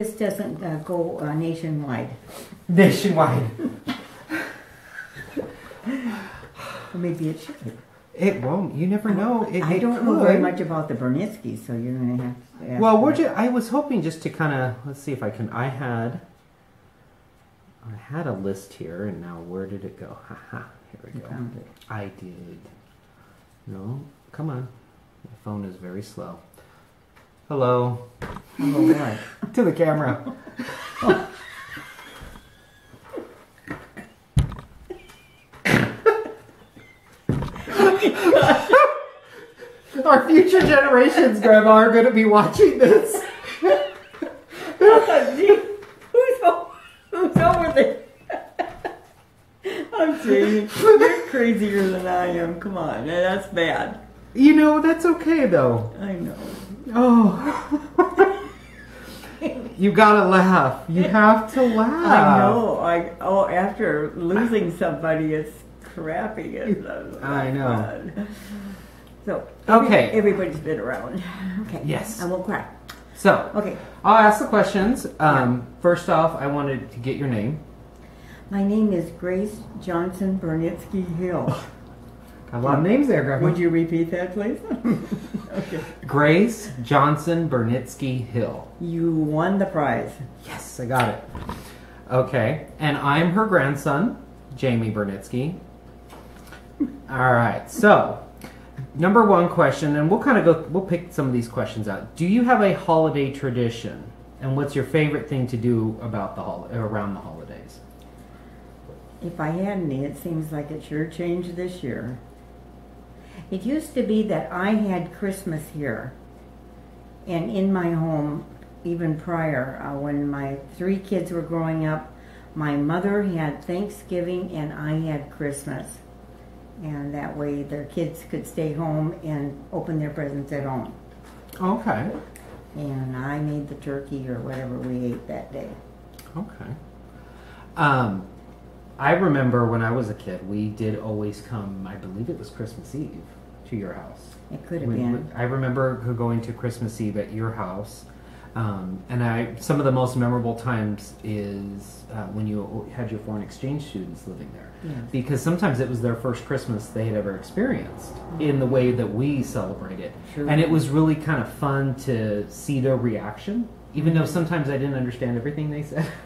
This doesn't uh, go uh, nationwide. Nationwide. Maybe it should. It won't. You never know. It, I it don't know very much about the Burnitzki, so you're gonna have to ask Well, we're I was hoping just to kind of let's see if I can. I had I had a list here, and now where did it go? Haha, here we go. found it. I did. No, come on. My phone is very slow. Hello Oh, what? to the camera. Our future generations, Grandma, are going to be watching this. Oh, gee, who's, who's over there? I'm saying you're crazier than I am. Come on, that's bad. You know, that's okay though. I know. Oh. you gotta laugh. You have to laugh. I know. I oh, after losing somebody, it's crappy. It's, uh, I know. bad. So every- Okay. everybody's been around. Okay. Yes. I won't cry. So, Okay. I'll ask the questions. Um, First off, I wanted to get your name. My name is Grace Johnson Burnitzki Hill. A lot of names there, Grandma. Would you repeat that, please? okay. Grace Johnson Burnitzki Hill. You won the prize. Yes, I got it. Okay, and I'm her grandson, Jaime Burnitzki. All right, so number one question, and we'll kind of go, we'll pick some of these questions out. Do you have a holiday tradition, and what's your favorite thing to do about the hol- around the holidays? If I had any, it seems like it sure changed this year. It used to be that I had Christmas here and in my home, even prior, uh, when my three kids were growing up, my mother had Thanksgiving and I had Christmas. And that way their kids could stay home and open their presents at home. Okay, And I made the turkey or whatever we ate that day. okay. Um, I remember when I was a kid, we did always come. I believe it was Christmas Eve to your house. It could have been. I remember going to Christmas Eve at your house, um, and I some of the most memorable times is uh, when you had your foreign exchange students living there, Yes. because sometimes it was their first Christmas they had ever experienced in the way that we celebrate it, Sure. and it was really kind of fun to see their reaction, even though sometimes I didn't understand everything they said.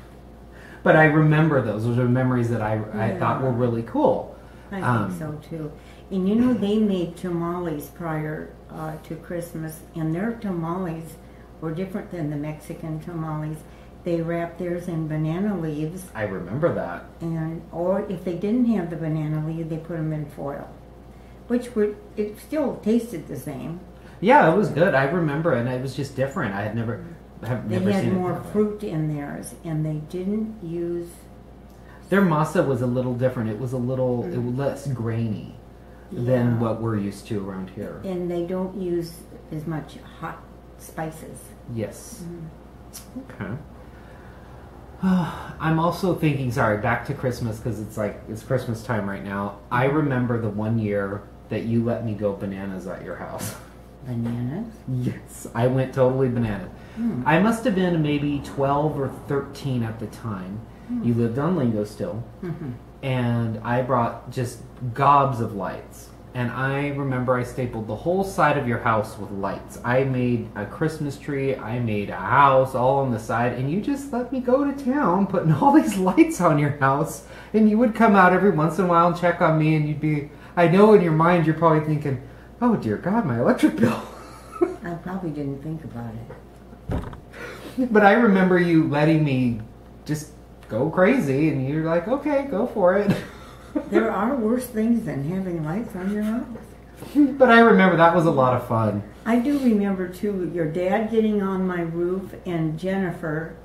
But I remember those. Those are memories that I, I thought were really cool. I Um, think so too. And you know, they made tamales prior uh, to Christmas, and their tamales were different than the Mexican tamales. They wrapped theirs in banana leaves, I remember that. and or if they didn't have the banana leaf, they put them in foil, which were it still tasted the same. Yeah, it was good. I remember, and it was just different. I had never, have They never had seen more way. fruit in theirs, and they didn't use. Their masa was a little different. It was a little it was less grainy than what we're used to around here. And they don't use as much hot spices. Yes. Mm-hmm. Okay. I'm also thinking. Sorry, back to Christmas because it's like it's Christmas time right now. I Mm-hmm. remember the one year that you let me go bananas at your house. Bananas. Yes, I went totally bananas. Hmm. I must have been maybe 12 or 13 at the time. You lived on Lingo still. Mhm. And I brought just gobs of lights. And I remember I stapled the whole side of your house with lights. I made a Christmas tree, I made a house all on the side, and you just let me go to town putting all these lights on your house. And you would come out every once in a while and check on me, and you'd be, I know in your mind you're probably thinking, oh dear God, my electric bill. I probably didn't think about it. But I remember you letting me just go crazy, and you're like, okay, go for it. There are worse things than having lights on your house. but I remember that was a lot of fun. I do remember too your dad getting on my roof and Jennifer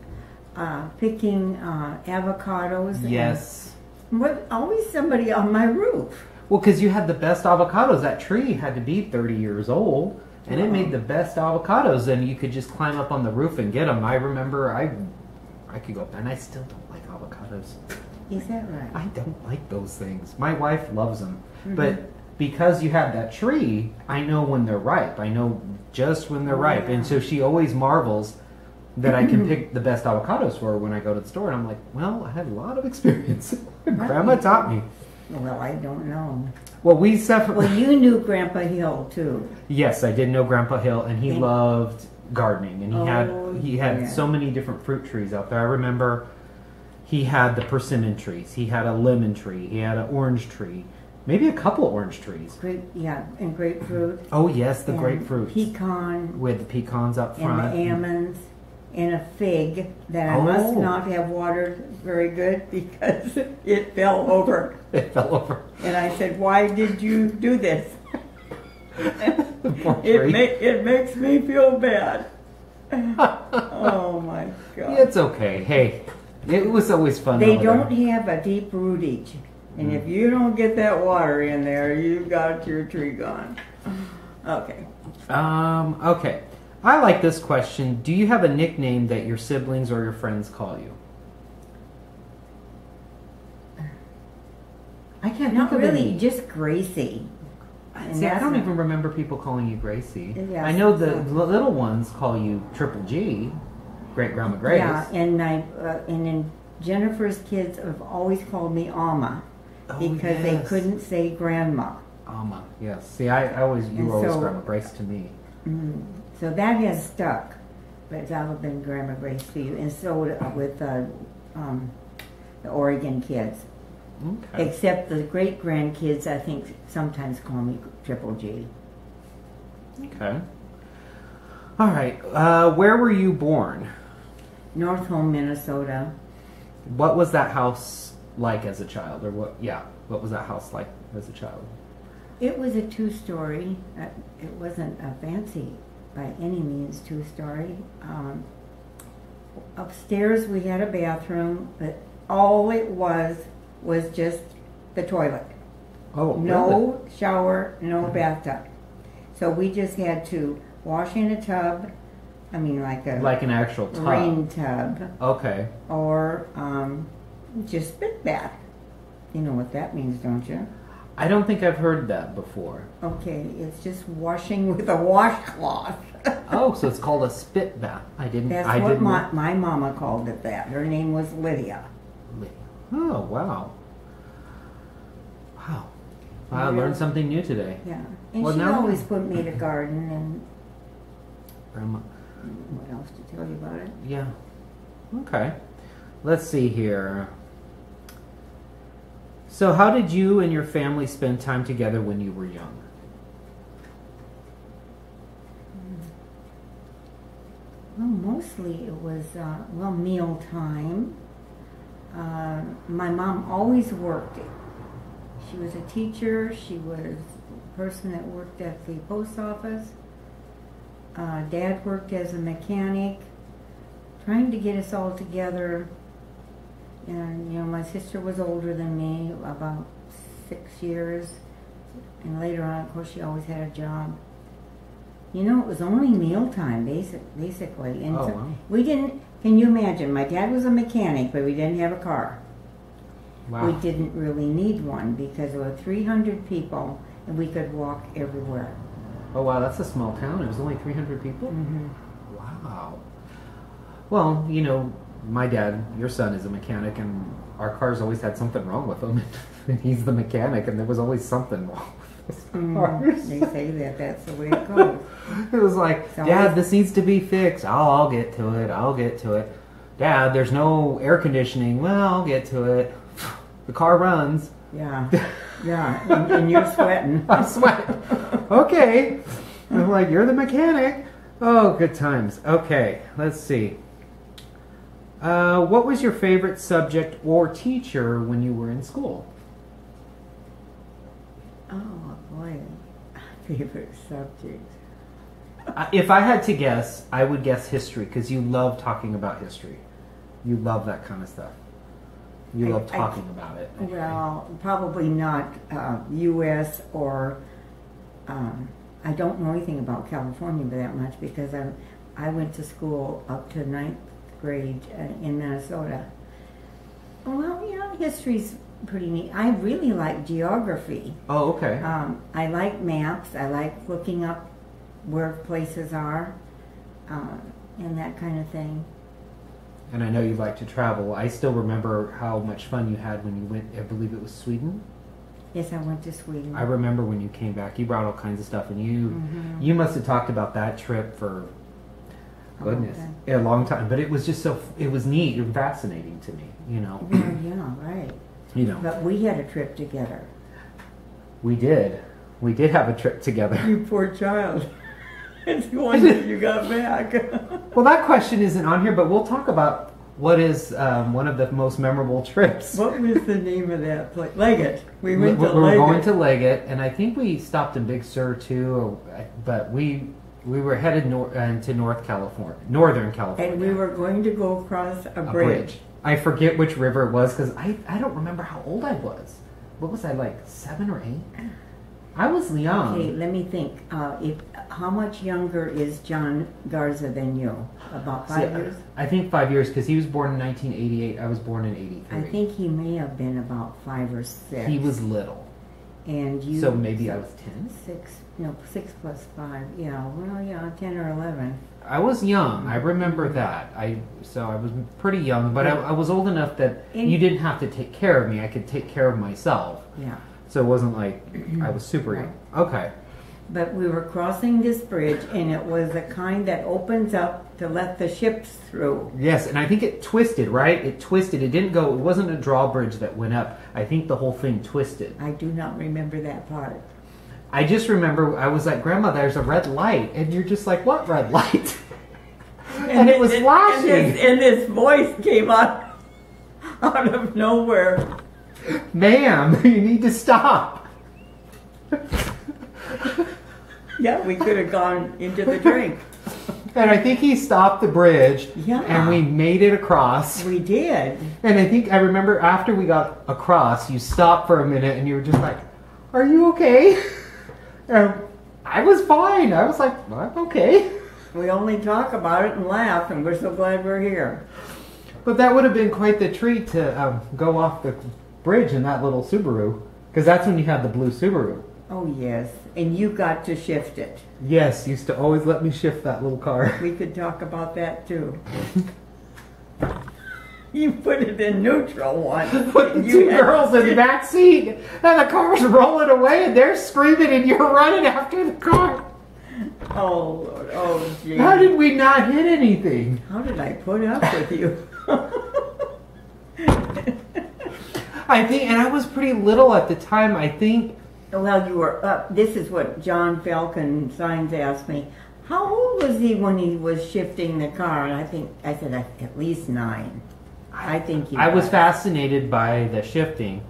uh, picking uh, avocados. and- Yes. what? Always somebody on my roof. Well, because you had the best avocados. That tree had to be 30 years old, and it made the best avocados, and you could just climb up on the roof and get them. I remember I, I could go up, and I still don't like avocados. Is that right? I don't like those things. My wife loves them, mm-hmm. but because you have that tree, I know when they're ripe. I know just when they're Oh, ripe, yeah. and so she always marvels. that I can pick the best avocados for when I go to the store. And I'm like, well, I had a lot of experience. Grandma taught me. Well, I don't know. Well, we separately. Well, you knew Grandpa Hill too. Yes, I did know Grandpa Hill, and he And- loved gardening, and he Oh, had he had yeah. so many different fruit trees out there. I remember he had the persimmon trees, he had a lemon tree, he had an orange tree, maybe a couple orange trees. Grape, yeah, and grapefruit. Oh yes, the grapefruit Pecan with the pecans up front. and the almonds and a fig that I must Oh. not have watered very good because it fell over. It fell over. And I said, "Why did you do this?" It ma- it makes me feel bad. oh my god. It's okay. Hey, it was always fun. They don't there. have a deep rootage. And Mm. if you don't get that water in there, you've got your tree gone. Okay. Um. Okay. I like this question. Do you have a nickname that your siblings or your friends call you? I can't Not think of any. really. Just Gracie. And See, I don't not- even remember people calling you Gracie. Yes. I know the l- little ones call you Triple G, Great Grandma Grace. Yeah, and I uh, and then Jennifer's kids have always called me Alma Oh, because they couldn't say grandma. Alma. Yes. See, I, I always you And were always so- Grandma Grace to me. Mm. So that has stuck, but would have been Grandma Grace to you, and so uh, with uh, um, the Oregon kids. Okay. Except the great grandkids, I think sometimes call me Triple G. Okay. All right. Uh, where were you born? Northome, Minnesota. What was that house like as a child, or what? Yeah. What was that house like as a child? It was a two-story. Uh, it wasn't a fancy by any means two-story. Um, upstairs we had a bathroom, but all it was was just the toilet. Oh, No shower, no bathtub. So we just had to wash in a tub. I mean, like a Like an actual tub. rain tub, Okay. or um, just spit bath. You know what that means, don't you? I don't think I've heard that before. Okay, it's just washing with a washcloth. Oh, so it's called a spit bath. I didn't. That's I what didn't. my, my mama called it that. Her name was Lydia. Oh wow. Wow. I Yeah. learned something new today. Yeah. And Well, she always put me to garden and Grandma. what else to tell you about it? Yeah. Okay. Let's see here. So, how did you and your family spend time together when you were young? Well, mostly it was, uh, well, meal time. Uh, my mom always worked. She was a teacher. She was a person that worked at the post office. Uh, Dad worked as a mechanic, trying to get us all together. And, you know, my sister was older than me, about six years. And later on, of course, she always had a job. You know, it was only mealtime, basic, basically. And Oh, so wow. we didn't, can you imagine? My dad was a mechanic, but we didn't have a car. Wow. We didn't really need one because there were 300 people and we could walk everywhere. Oh wow, that's a small town. It was only 300 people. Mm-hmm. Wow. Well, you know, my dad, your son, is a mechanic, and our cars always had something wrong with them. He's the mechanic, and there was always something wrong cars. They say that that's the way it goes. It was like, So Dad, this needs to be fixed. Oh, I'll get to it. I'll get to it. Dad, there's no air conditioning. Well, I'll get to it. The car runs. Yeah, yeah, and, and you're sweating. I sweat. okay. I'm like, you're the mechanic. Oh, good times. Okay, let's see. Uh, what was your favorite subject or teacher when you were in school? Oh boy, favorite subject. Uh, if I had to guess, I would guess history because you love talking about history. You love that kind of stuff. You I- love I- talking about it. Well, probably not uh, U.S. or um, I don't know anything about California that much because I I went to school up to ninth grade uh, in Minnesota. Well, yeah, history's pretty neat. I really like geography. Oh, okay. Um, I like maps. I like looking up where places are. Uh, and that kind of thing. And I know you like to travel. I still remember how much fun you had when you went. I believe it was Sweden. Yes, I went to Sweden. I remember when you came back. You brought all kinds of stuff, and you Mhm. you must have talked about that trip for goodness time. a long time. But it was just so it was neat and fascinating to me. You know, Yeah, yeah, right. You know. But we had a trip together. We did. We did have a trip together. You poor child. It's the one that you got back. Well, that question isn't on here, but we'll talk about what is um, one of the most memorable trips. what was the name of that place? Leggett. We we, went we to were Leggett. going to Leggett, and I think we stopped in Big Sur too. Or, but we we were headed nor- uh, into North California, Northern California, and we were going to go across a a bridge. bridge. I forget which river it was because I, I don't remember how old I was. What was I like seven or eight? I was young. Okay, let me think. Uh, if how much younger is John Garza than you? About See, five years. I think five years because he was born in 1988. I was born in 83. I think he may have been about five or six. he was little, and you. so maybe I was 10. six. No, six plus five. Yeah, well, yeah, ten or eleven. I was young. I remember that. I so I was pretty young, but I, I was old enough that And- you didn't have to take care of me. I could take care of myself. Yeah. So it wasn't like I was super young. Okay. But we were crossing this bridge, and it was the kind that opens up to let the ships through. Yes, and I think it twisted, right? It twisted. It didn't go. It wasn't a drawbridge that went up. I think the whole thing twisted. I do not remember that part. I just remember I was like, "Grandma, there's a red light," and you're just like, "What red light?" and it was And flashing. this, and this voice came out out of nowhere. Ma'am, you need to stop. Yeah, we could have gone into the drink. And I think he stopped the bridge. Yeah. And we made it across. We did. And I think I remember after we got across, you stopped for a minute and you were just like, Are you okay? And I was fine. I was like, I'm okay. We only talk about it and laugh, and we're so glad we're here. But that would have been quite the treat to um, go off the bridge in that little Subaru. Because that's when you had the blue Subaru. Oh yes, and you got to shift it. Yes, used to always let me shift that little car. We could talk about that too. you put it in neutral once. Put the You two girls in the back seat, and the car's rolling away, and they're screaming, and you're running after the car. Oh Lord, oh gee. How did we not hit anything? How did I put up with you? I think, and I was pretty little at the time. I think well, you were up. This is what John Falcon Signs asked me. How old was he when he was shifting the car? And I think I said at least nine. I think he I was fascinated by the shifting,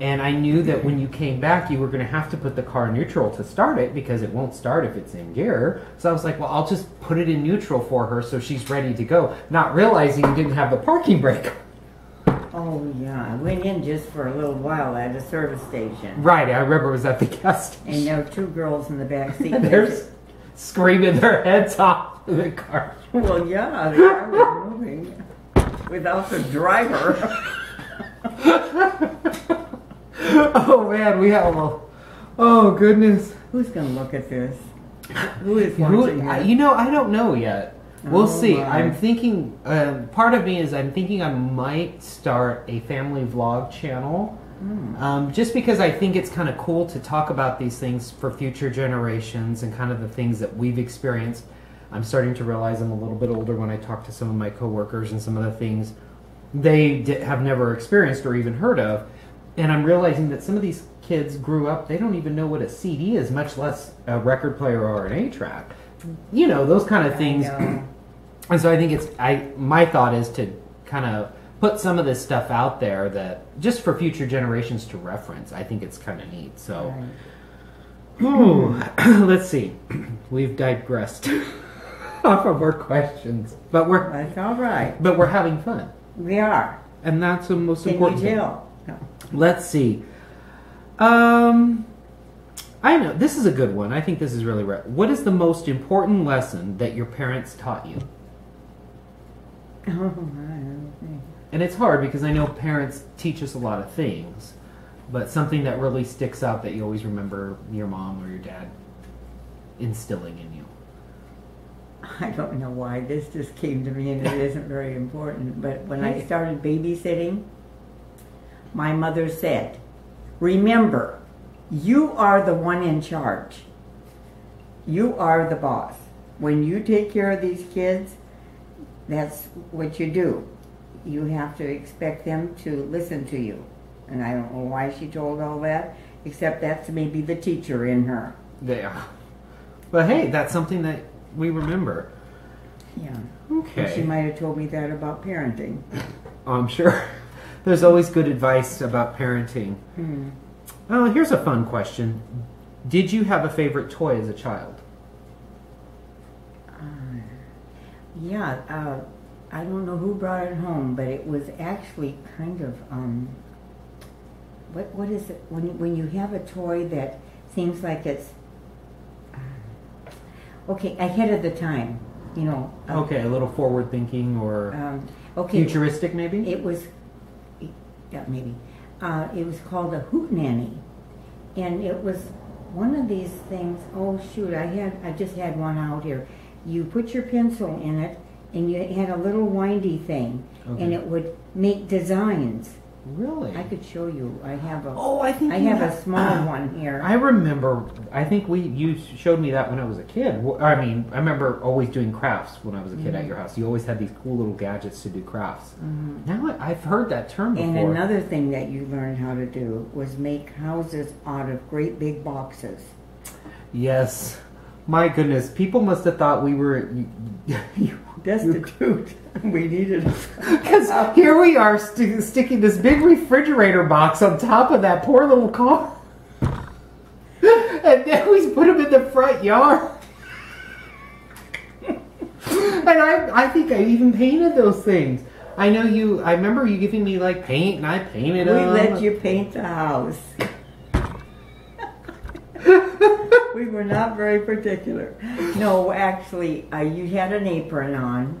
and I knew that when you came back, you were going to have to put the car in neutral to start it because it won't start if it's in gear. So I was like, well, I'll just put it in neutral for her so she's ready to go, not realizing you didn't have the parking brake. Oh yeah, I went in just for a little while at a service station, Right, I remember it was at the gas station. and there were two girls in the back seat. And they're screaming their heads off of the car. Well, yeah, the car was moving without the driver. oh man, we have a. Oh goodness. Who's gonna look at this? Who is watching this? you know, I don't know yet. We'll Oh, see. my. I'm thinking. Um, part of me is I'm thinking I might start a family vlog channel, Hmm. um, just because I think it's kind of cool to talk about these things for future generations and kind of the things that we've experienced. I'm starting to realize I'm a little bit older when I talk to some of my coworkers and some of the things they have never experienced or even heard of, and I'm realizing that some of these kids grew up they don't even know what a CD is, much less a record player or an eight track. You know those kind of things. And so I think it's I my thought is to kind of put some of this stuff out there that just for future generations to reference. I think it's kind of neat. So Right. Ooh, let's see. We've digressed off of our questions, but we're That's all right. but we're having fun, We are. and that's the most Can you important. thing. tell? No. Let's see. Um, I know this is a good one. I think this is really right. What is the most important lesson that your parents taught you? Oh. And it's hard because I know parents teach us a lot of things, but something that really sticks out that you always remember your mom or your dad instilling in you. I don't know why this just came to me and it isn't very important, but when I started babysitting, my mother said, Remember, you are the one in charge. You are the boss. When you take care of these kids, that's what you do. You have to expect them to listen to you. And I don't know why she told all that, except that's maybe the teacher in her. Yeah. But hey, that's something that we remember. Yeah. Okay. She might have told me that about parenting. I'm sure. There's always good advice about parenting. Hmm. Oh, here's a fun question. Did you have a favorite toy as a child? Uh, yeah, uh, I don't know who brought it home, but it was actually kind of um, what what is it when when you have a toy that seems like it's uh, okay ahead of the time, you know. uh, Okay, a little forward thinking or Um, okay. futuristic maybe? It was, yeah, maybe. Uh, it was called a hoot nanny, and it was one of these things. Oh shoot! I had I just had one out here. You put your pencil in it, and you had a little windy thing, and it would make designs. Really? I could show you. I have a. oh, I think I you have a small one here. I remember. I think we you showed me that when I was a kid. I mean, I remember always doing crafts when I was a kid at Mhm. your house. You always had these cool little gadgets to do crafts. Mhm. Now I- I've heard that term before. And another thing that you learned how to do was make houses out of great big boxes. Yes. My goodness, people must have thought we were. Destitute. we needed. Because here we are st- sticking this big refrigerator box on top of that poor little car. and then we put them in the front yard. and I, I think I even painted those things. I know you, I remember you giving me like paint and I painted We them. let you paint the house. We were not very particular. No, actually, uh, you had an apron on,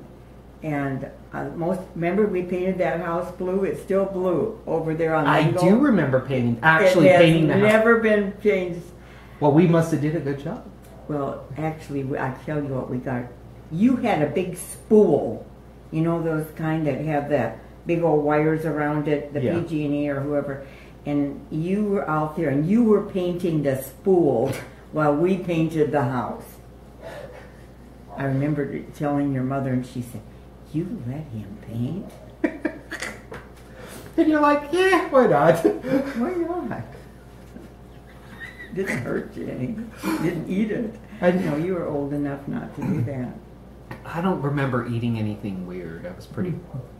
and uh, most. Remember, we painted that house blue. It's still blue over there on. The I do remember painting, actually it painting the house. Never been changed. Well, we must have did a good job. Well, actually, I tell you what we got. You had a big spool. You know those kind that have the big old wires around it, the Yeah. PG&E or whoever. And you were out there and you were painting the spool while we painted the house. I remember telling your mother, and she said, "You let him paint? And you're like, yeah, why not? Why not? Didn't hurt you any. Didn't eat it. I- know you were old enough not to do that." I don't remember eating anything weird. I was pretty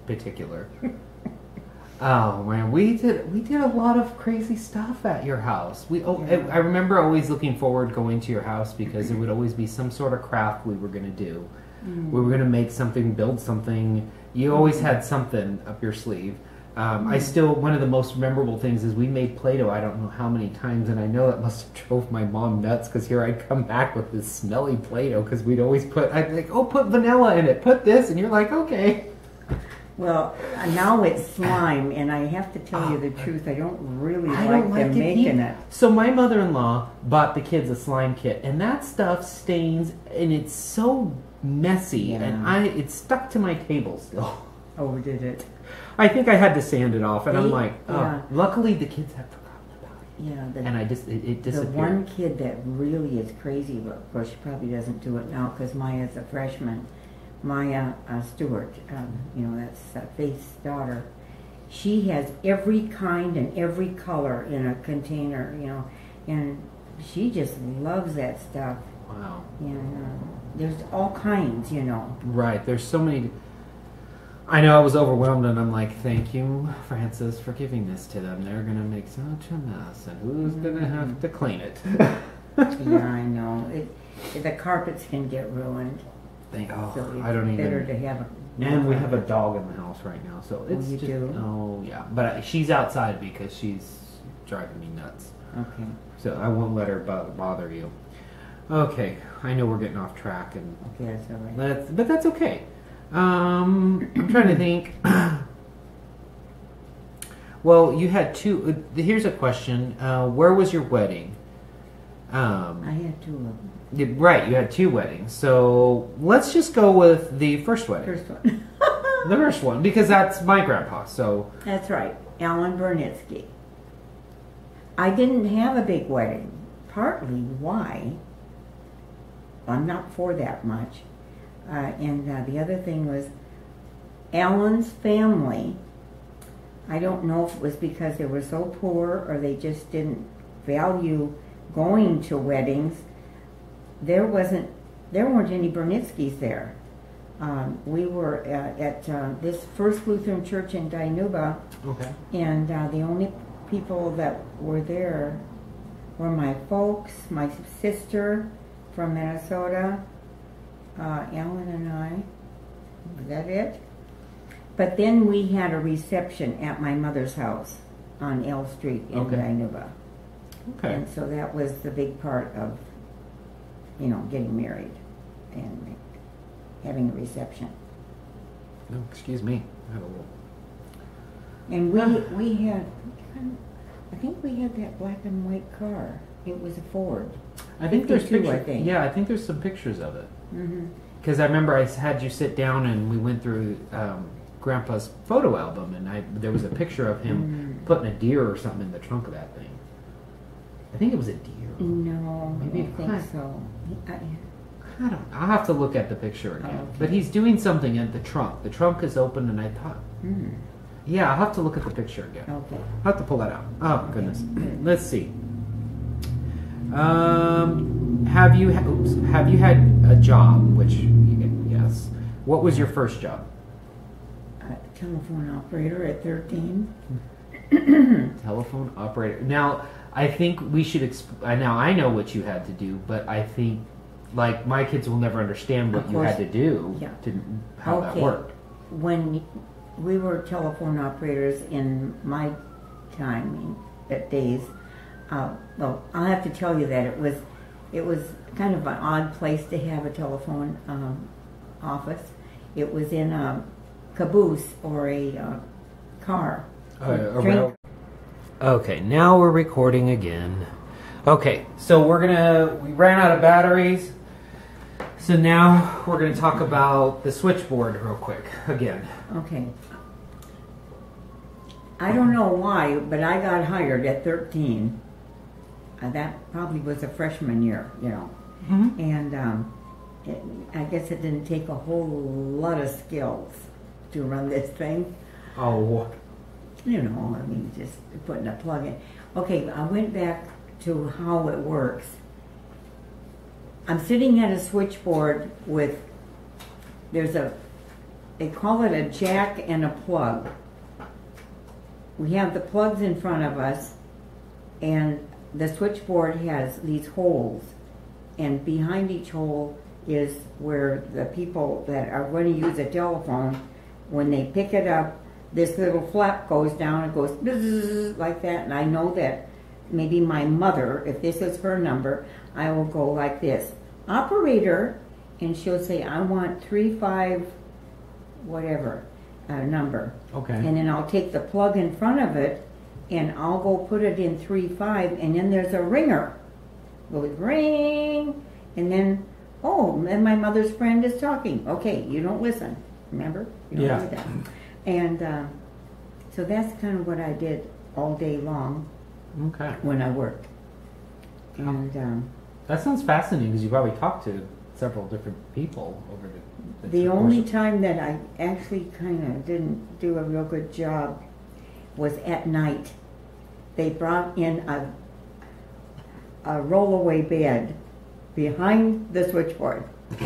particular. Oh man, we did we did a lot of crazy stuff at your house. We oh, Yeah. I, I remember always looking forward going to your house because there would always be some sort of craft we were gonna do. Mm. We were gonna make something, build something. You always had something up your sleeve. Um, I still one of the most memorable things is we made Play-Doh. I don't know how many times, and I know that must have drove my mom nuts because here I'd come back with this smelly Play-Doh because we'd always put I'd be like, oh, put vanilla in it, put this, and you're like, okay. Well, uh, now it's slime, and I have to tell you the truth. I don't really I like don't like them it making either. it. So my mother-in-law bought the kids a slime kit, and that stuff stains, and it's so messy, and I it's stuck to my table still. Overdid it. I think I had to sand it off, and I'm like, oh. yeah. Luckily, the kids have forgotten about it, Yeah, the, and I just it, it the one kid that really is crazy, but of course she probably doesn't do it now because Maya's a freshman. Maya uh, Stewart, um, you know, that's uh, Faith's daughter. She has every kind and every color in a container, you know, and she just loves that stuff. Wow. And uh, there's all kinds, you know. Right. There's so many. I know I was overwhelmed, and I'm like, thank you, Francis, for giving this to them. They're gonna make such a mess, and who's gonna have to clean it? yeah, I know. It, the carpets can get ruined. Thank, oh, so I don't better even. to have a. And we have a dog in the house right now, so Oh, it's you just. do? Oh yeah, but I- she's outside because she's driving me nuts. Okay. So I won't let her bo- bother you. Okay, I know we're getting off track, and Okay, that's all right. that's but that's okay. Um, I'm trying to think. well, you had two. Uh, here's a question: uh, Where was your wedding? Um, I had two of them. Right, you had two weddings. So let's just go with the first wedding. First one. The first one, because that's my grandpa. So, That's right, Alan Burnitzki. I didn't have a big wedding. Partly why? I'm not for that much. Uh, and uh, the other thing was Alan's family. I don't know if it was because they were so poor or they just didn't value going to weddings. There wasn't, there weren't any Burnitzkis there. Um, we were at, at uh, this First Lutheran Church in Dinuba, okay. and uh, the only people that were there were my folks, my sister from Minnesota, uh, Alan and I. Was that it? But then we had a reception at my mother's house on L Street in Okay. Dinuba. Okay. And so that was the big part of, you know, getting married and having a reception. No, excuse me. I had a little. And we we had, I think we had that black and white car. It was a Ford. I think there's 52, I pictures. think. Yeah, I think there's some pictures of it. Mm-hmm. Because I remember I had you sit down and we went through um, Grandpa's photo album, and I there was a picture of him Mm. putting a deer or something in the trunk of that thing. I think it was a deer. No, Maybe I don't think so. I, I don't. I'll have to look at the picture again. Okay. But he's doing something at the trunk. The trunk is open, and I thought, hmm, yeah, I'll have to look at the picture again. okay. I'll have to pull that out. Oh goodness. Let's see. Um, have you ha- oops, have you had a job? Which yes. What was your first job? Uh, telephone operator at 13. Telephone operator. Now, I think we should. Exp- uh, now I know what you had to do, but I think like my kids will never understand what you had to do Yeah. to how that worked. When we were telephone operators in my time, at days, uh, well, I'll have to tell you that it was, it was kind of an odd place to have a telephone um, office. It was in a caboose or a uh, car. Train- Okay, now we're recording again. Okay, so we're gonna we ran out of batteries. So now we're gonna talk about the switchboard real quick again. Okay. I don't know why, but I got hired at 13. Uh, that probably was a freshman year, you know. Mm-hmm. And um, it, I guess it didn't take a whole lot of skills to run this thing. Oh, You know, I mean, just putting a plug in. Okay, I went back to how it works. I'm sitting at a switchboard with, there's a, they call it a jack and a plug. We have the plugs in front of us, and the switchboard has these holes. And behind each hole is where the people that are going to use a telephone, when they pick it up, this little flap goes down and goes like that. And I know that maybe my mother, if this is her number, I will go like this operator, and she'll say, I want three five, whatever, uh, number. okay. And then I'll take the plug in front of it and I'll go put it in three five and then there's a ringer. Goes ring and then oh and my mother's friend is talking. Okay, you don't listen. Remember? You don't Yeah. do that. And uh, so that's kind of what I did all day long Okay. when I worked. And um, That sounds fascinating because you probably talked to several different people over the. The course only time that I actually kind of didn't do a real good job was at night. They brought in a a rollaway bed behind the switchboard.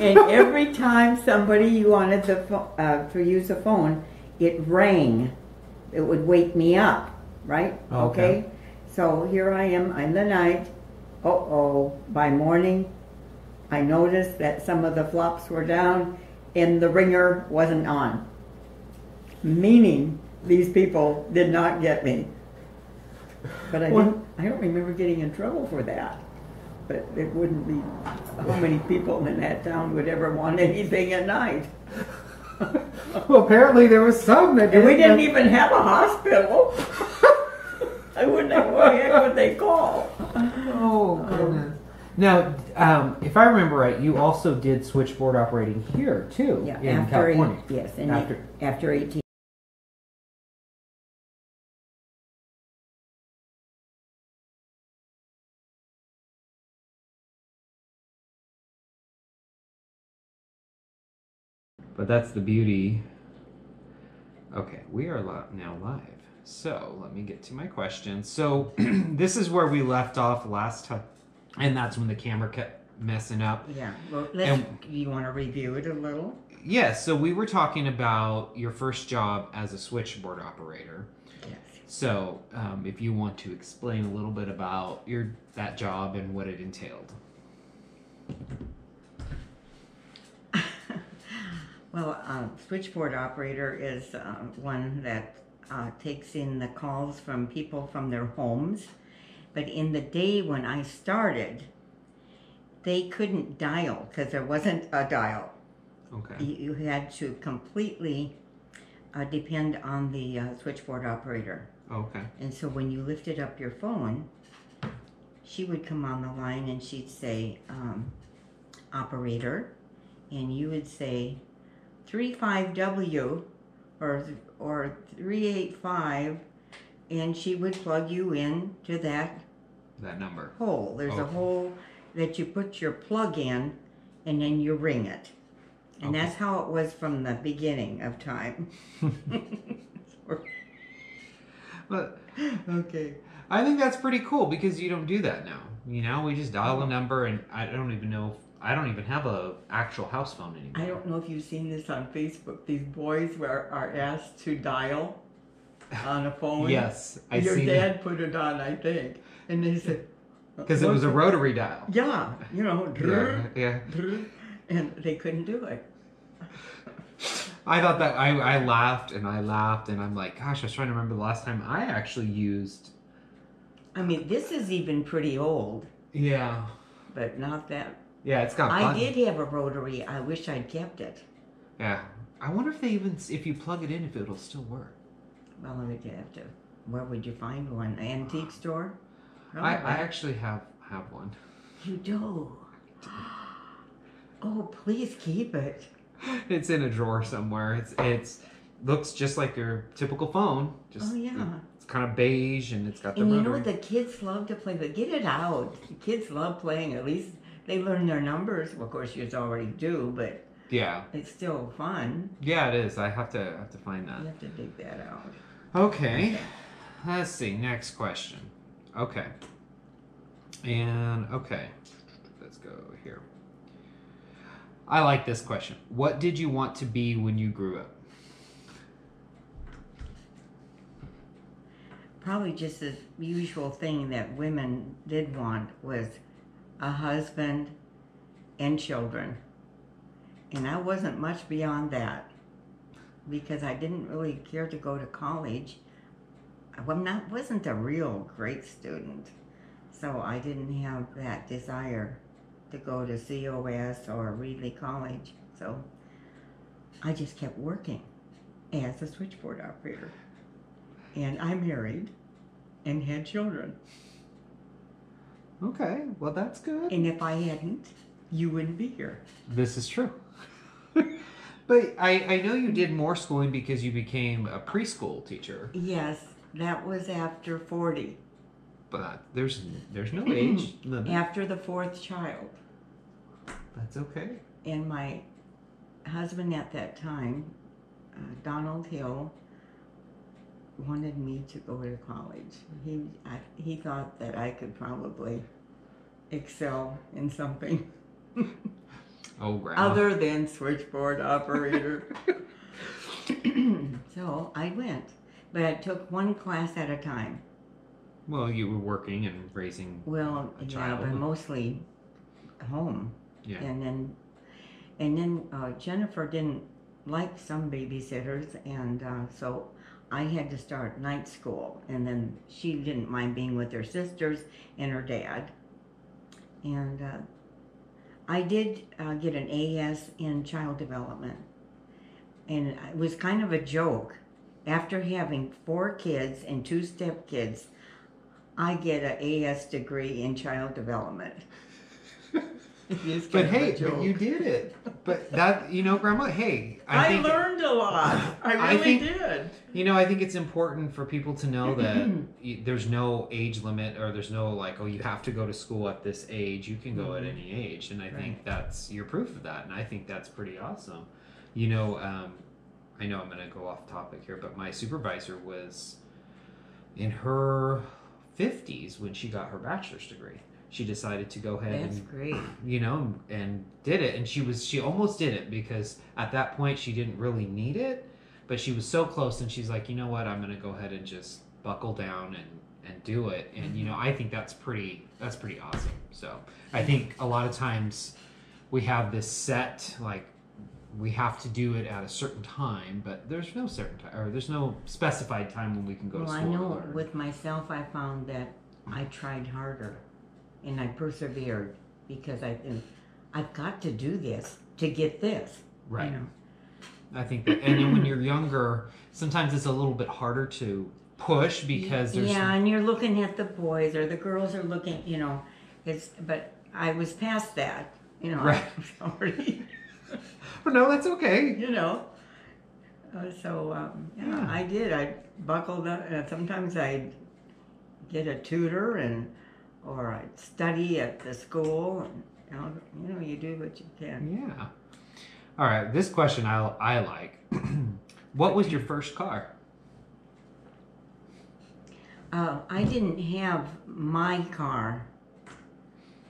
and every time somebody wanted the pho- uh, to use the phone, it rang. It would wake me up, right? Okay. So here I am in the night. Uh oh! By morning, I noticed that some of the flops were down and the ringer wasn't on. Meaning these people did not get me. But I didn't, I don't remember getting in trouble for that. But it wouldn't be how many people in that town would ever want anything at night. Well, apparently there was some that And we didn't even have a hospital. I wouldn't know what the heck would they call. Oh goodness. Now, um, if I remember right, you also did switchboard operating here too Yeah, in after California. Eight, yes, and After- after, after But that's the beauty. Okay, we are now live. So let me get to my question. So this is where we left off last time, and that's when the camera kept messing up. Yeah, well, And- you want to review it a little? Yes, so we were talking about your first job as a switchboard operator. Yes. So um, if you want to explain a little bit about your that job and what it entailed. Well, um, switchboard operator is uh, one that uh, takes in the calls from people from their homes. But in the day when I started, they couldn't dial because there wasn't a dial. Okay. You, you had to completely uh, depend on the uh, switchboard operator. Okay. And so when you lifted up your phone, she would come on the line and she'd say, um, operator, and you would say 35W or, or 385, and she would plug you in to that That number. hole. There's a hole that you put your plug in and then you ring it. And Okay. that's how it was from the beginning of time. But okay. I think that's pretty cool because you don't do that now. You know, we just dial a number, and I don't even know. I don't even have a actual house phone anymore. I don't know if you've seen this on Facebook. These boys were, are asked to dial on a phone. Yes, I Your dad put it on, I think. And they said, uh, because it was a rotary dial. Yeah, you know, Yeah, yeah. and they couldn't do it. I thought that I, I laughed and I laughed and I'm like, gosh, I was trying to remember the last time I actually used. I mean, this is even pretty old, Yeah, but not that. Yeah, it's got. I did have a rotary. I wish I'd kept it. Yeah, I wonder if they even if you plug it in if it'll still work. Well, would you have to? Where would you find one? An antique store? I, I actually have have one. You do. Oh, please keep it. It's in a drawer somewhere. It's it's looks just like your typical phone. Just Oh, yeah. It's kind of beige and it's got the And you know rotary. what? The kids love to play, but get it out. The kids love playing. At least they learn their numbers. Well, of course, you already do, but Yeah, it's still fun. yeah, it is. I have to I have to find that. You have to dig that out. Okay. Let's see. Next question. Okay. And okay. Let's go here. I like this question. What did you want to be when you grew up? Probably just the usual thing that women did want was a husband and children. And I wasn't much beyond that because I didn't really care to go to college. I not, wasn't a real great student, so I didn't have that desire to go to COS or Reedley College. So I just kept working as a switchboard operator. And I married and had children. Okay. Well, that's good. And if I hadn't, you wouldn't be here. This is true. but I, I know you did more schooling because you became a preschool teacher. Yes, that was after 40, But there's there's no age limit. after the fourth child. That's okay. And my husband at that time, uh, Donald Hill, wanted me to go to college. He, I, he thought that I could probably excel in something Oh, grandma. other than switchboard operator. so I went, but I took one class at a time. Well, you were working and raising. Well, A yeah, child. but mostly home. Yeah. And then, and then uh, Jennifer didn't like some babysitters, and uh, so I had to start night school. And then she didn't mind being with her sisters and her dad. And uh, I did uh, get an AS in child development, and it was kind of a joke. After having four kids and two stepkids, I get a AS degree in child development. It's But kind of a hey, but you did it. But that, you know, Grandma. Hey, I, I, think learned a lot. I I really think- did. you know. I think it's important for people to know that y- there's no age limit, or there's no like, oh, you have to go to school at this age. You can go at any age, and I think that's you're proof of that, and I think that's pretty awesome. You know, um, I know I'm going to go off topic here, but my supervisor was in her 50s when she got her bachelor's degree. She decided to go ahead That's and great. you know and did it. And she was she almost did it because at that point she didn't really need it but she was so close and she's like you know what? I'm going to go ahead and just buckle down and and do it. And you know mm-hmm. i think that's pretty that's pretty awesome. So i think a lot of times we have this set like we have to do it at a certain time but there's no certain time or there's no specified time when we can go Well, to I school to know with myself, I found that I tried harder, and I persevered because I think I've got to do this to get this. you right know. I think that, and then when you're younger, sometimes it's a little bit harder to push because there's yeah, and you're looking at the boys or the girls are looking. You know, it's but I was past that. You know, Right. I was already. But no, that's okay. you know. Uh, so um, yeah, Yeah. I did. I buckled up. Uh, sometimes I'd get a tutor and or I'd study at the school. And, you know, you know, you do what you can. Yeah. All right. This question I I like. what was your first car? Uh, I didn't have my car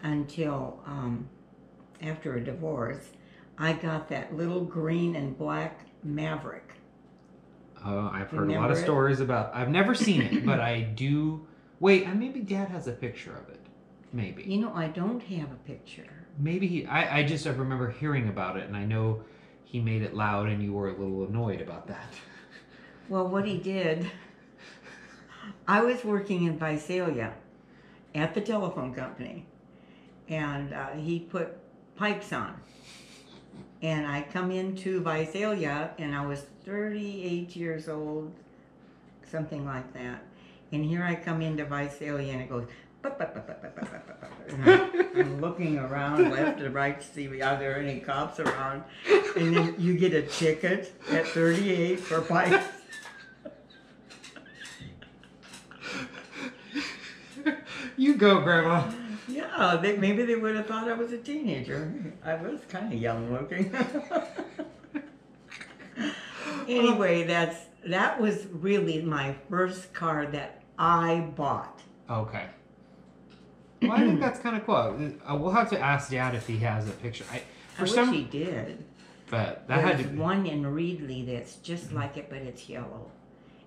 until um, after a divorce. I got that little green and black Maverick. Oh, I've heard a lot Remember of it? stories about. I've never seen it, but I do. Wait, and maybe Dad has a picture of it. Maybe. You know, I don't have a picture. Maybe he. I. I just I remember hearing about it, and I know he made it loud, and you were a little annoyed about that. Well, what he did, I was working in Visalia at the telephone company, and uh, he put pipes on. And I come into Visalia, and I was 38 years old, something like that. And here I come into Visalia and it goes, I'm, I'm looking around left and right to see are there any cops around. And then you get a ticket at 38 for bikes. you go, Grandma. Yeah, they, maybe they would have thought I was a teenager. I was kind of young looking. anyway, that's that was really my first car that I bought. Okay. Well, I think that's kind of cool. Uh, we'll have to ask Dad if he has a picture. I, I for wish some, he did. but that had to. be- one in Reedley that's just like it, but it's yellow.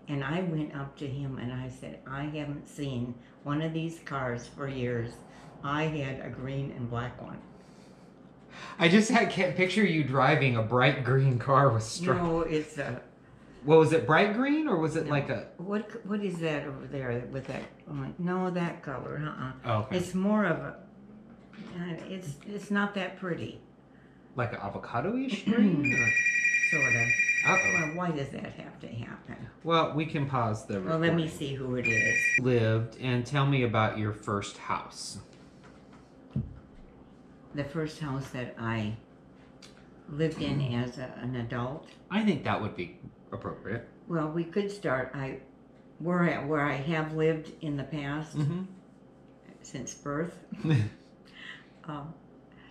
And I went up to him and I said, I haven't seen one of these cars for years. I had a green and black one. I just had, can't picture you driving a bright green car with stripes. No, it's a What was it? Bright green or was it like a? What what is that over there with that? oh, No, that color. Uh-uh. Oh, okay. It's more of a. It's it's not that pretty. like an avocado-ish green? Sort of. Uh-oh. Well, why does that have to happen? Well, we can pause the. Well, let me see who it is. Lived and tell me about your first house. The first house that I lived in as a, an adult. I think that would be appropriate. Well, we could start. I where I, where I have lived in the past Mm-hmm. since birth. Um,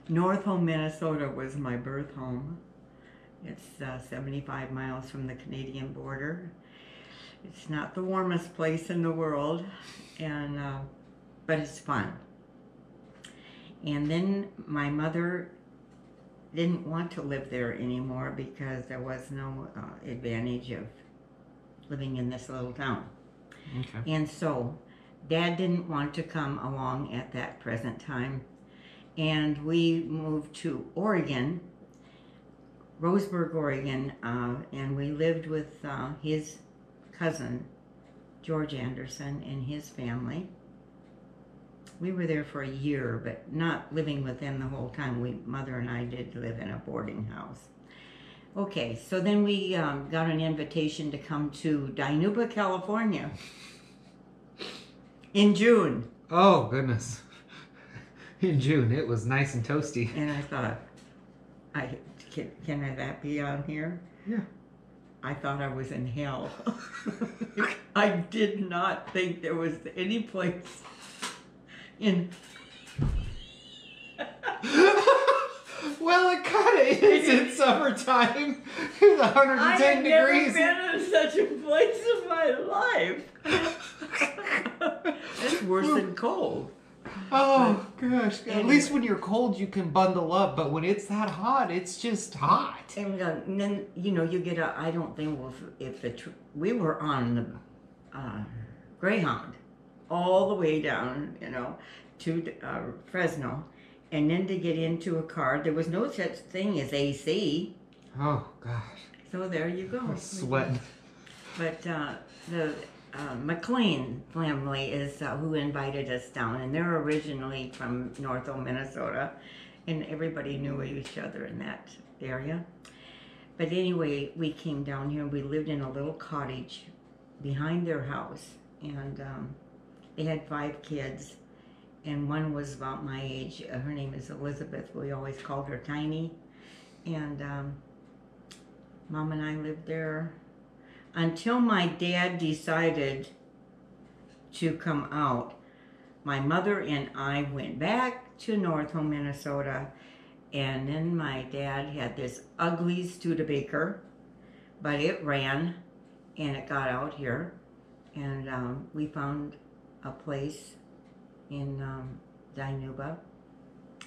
Northome, Minnesota was my birth home. It's uh, 75 miles from the Canadian border. It's not the warmest place in the world, and uh, but it's fun. And then my mother didn't want to live there anymore because there was no uh, advantage of living in this little town. okay. And so, Dad didn't want to come along at that present time. And we moved to Oregon, Roseburg, Oregon, uh, and we lived with uh, his cousin, George Anderson, and his family. We were there for a year, but not living with them the whole time. We, mother and I, did live in a boarding house. Okay, so then we um, got an invitation to come to Dinuba, California. in June. Oh goodness. In June, it was nice and toasty. And I thought, I can, can that be on here? Yeah. I thought I was in hell. I did not think there was any place in. well, it kind of is in summertime. It's 110 I have degrees. never been in such a place in my life. It's worse than cold. Oh gosh! At least when you're cold, you can bundle up. But when it's that hot, it's just hot. And, uh, and then you know you get a. I don't think well, if, if the tr- we were on the uh, Greyhound all the way down, you know, to uh, Fresno, and then to get into a car, there was no such thing as AC. Oh gosh! So there you go. I'm sweating. But uh, the uh, McLean family is uh, who invited us down, and they're originally from Northville, Minnesota, and everybody knew each other in that area. But anyway, we came down here we lived in a little cottage behind their house, and um, they had five kids, and one was about my age. Uh, her name is Elizabeth. We always called her Tiny, and um, Mom and I lived there until my dad decided to come out. My mother and I went back to Northome, Minnesota, and then my dad had this ugly Studebaker, but it ran and it got out here, and um, we found a place in um, Dinuba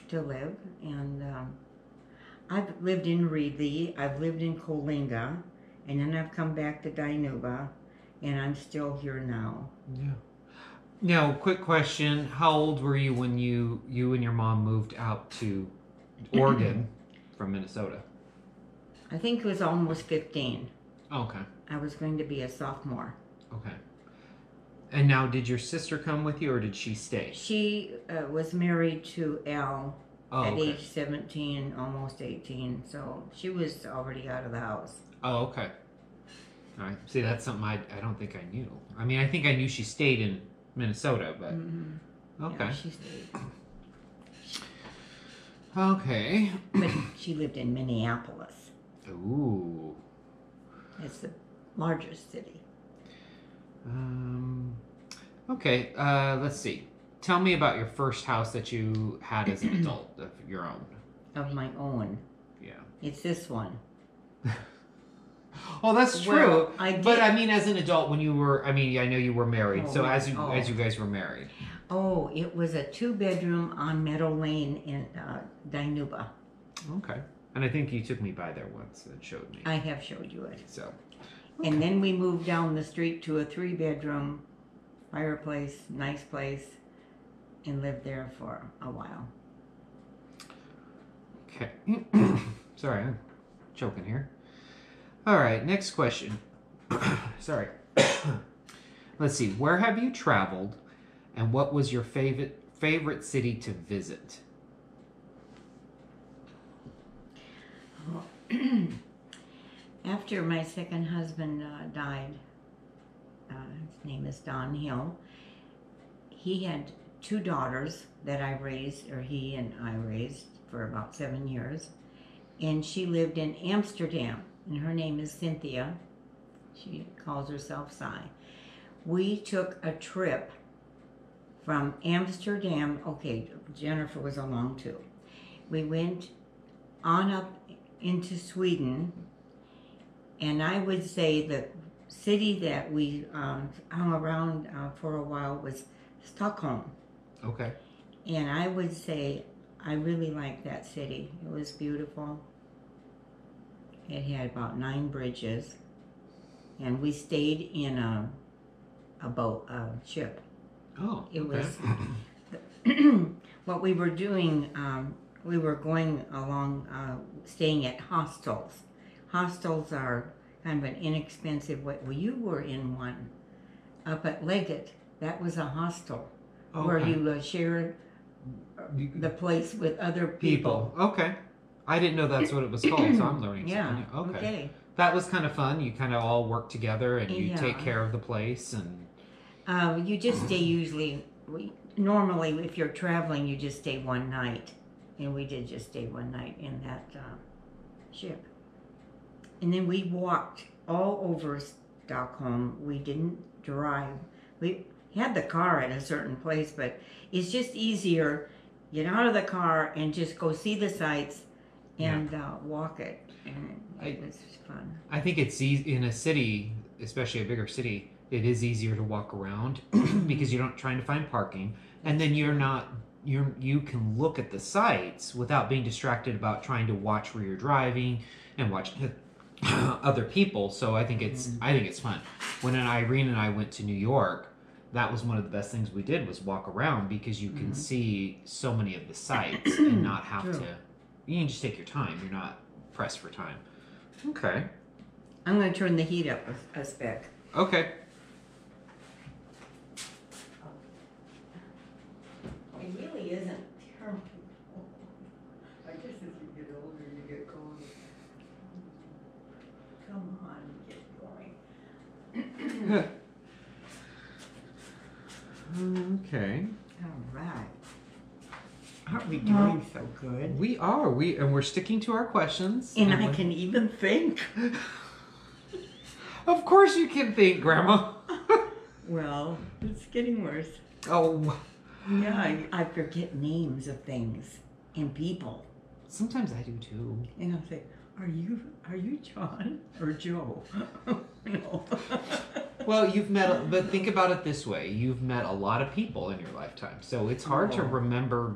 to live, and um, I've lived in Reedley, I've lived in Coalinga, and then I've come back to Dinuba, and I'm still here now. Yeah. Now, quick question: How old were you when you you and your mom moved out to Oregon from Minnesota? I think it was almost 15. Okay. I was going to be a sophomore. Okay. And now, did your sister come with you, or did she stay? She uh, was married to Al Oh, at okay. age 17, almost 18, so she was already out of the house. Oh, okay. All right. See, that's something I, I don't think I knew. I mean, I think I knew she stayed in Minnesota, but Mhm. okay. Yeah, she stayed. Okay. But she lived in Minneapolis. Ooh. It's the largest city. Um. Okay. Uh. Let's see. Tell me about your first house that you had as an adult of your own. Of my own. Yeah. It's this one. Oh, that's true. Well, I But I mean, as an adult, when you were, I mean, I know you were married. so Oh, as you oh. as you guys were married. Oh, it was a two bedroom on Meadow Lane in uh, Dinuba. Okay. And I think you took me by there once and showed me. I have showed you it. So. And then we moved down the street to a three bedroom fireplace, nice place, and lived there for a while. Okay. Sorry, I'm choking here. All right, next question. Sorry. Let's see. Where have you traveled, and what was your favorite favorite city to visit? After my second husband uh, died, uh, his name is Don Hill, he had two daughters that I raised, or he and I raised for about seven years. And she lived in Amsterdam, and her name is Cynthia. She calls herself Cy. We took a trip from Amsterdam. Okay, Jennifer was along too. We went on up into Sweden, and I would say the city that we um, hung around uh, for a while was Stockholm. Okay. And I would say I really liked that city. It was beautiful. It had about nine bridges, and we stayed in a a boat, a ship. Oh. It okay. was what we were doing. Um, we were going along, uh, staying at hostels. Hostels are kind of an inexpensive way. Well, you were in one up at Leggett. That was a hostel where you uh, share You- the place with other people. people. Okay. I didn't know that's what it was called, so I'm learning Yeah. something. Okay. okay. That was kind of fun. You kind of all work together and you take care of the place and Uh, you just stay usually. We, normally, if you're traveling, you just stay one night, and we did just stay one night in that uh, ship. And then we walked all over Stockholm. We didn't drive. We had the car at a certain place, but it's just easier. Get out of the car and just go see the sights and uh, walk it, and it I- was fun. I think it's easy in a city, especially a bigger city. It is easier to walk around because you're not trying to find parking, and then you're not you're you can look at the sights without being distracted about trying to watch where you're driving and watch other people. So I think it's mm-hmm. I think it's fun. When an Irene and I went to New York, that was one of the best things we did was walk around because you can mm-hmm. see so many of the sights and not have True. to. You can just take your time. You're not pressed for time. Okay. I'm going to turn the heat up a, a speck. Okay. It really isn't terrible. I guess as you get older, you get cold. Come on, get going. Okay. All right. Aren't we doing so good? We are. We and we're sticking to our questions. And I can even think. Of course you can think, Grandma. Well, it's getting worse. oh. Yeah, I, I forget names of things and people. Sometimes I do too. And I'll say, "Are you are you John or Joe?" no. Well, you've met, but think about it this way: you've met a lot of people in your lifetime, so it's hard to Oh. remember.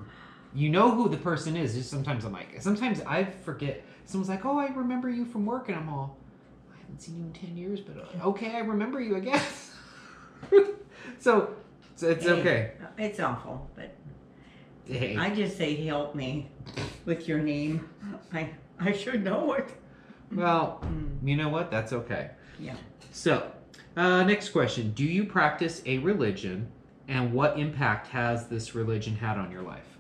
You know who the person is. Just sometimes I'm like, sometimes I forget. Someone's like, "Oh, I remember you from work," and I'm all, "I haven't seen you in ten years, but uh, okay, I remember you, I guess." so, so it's okay. It's awful, but Hey. I just say help me with your name. I I should know it. Well, Mm, you know what? That's okay. yeah. So, uh, next question: Do you practice a religion, and what impact has this religion had on your life?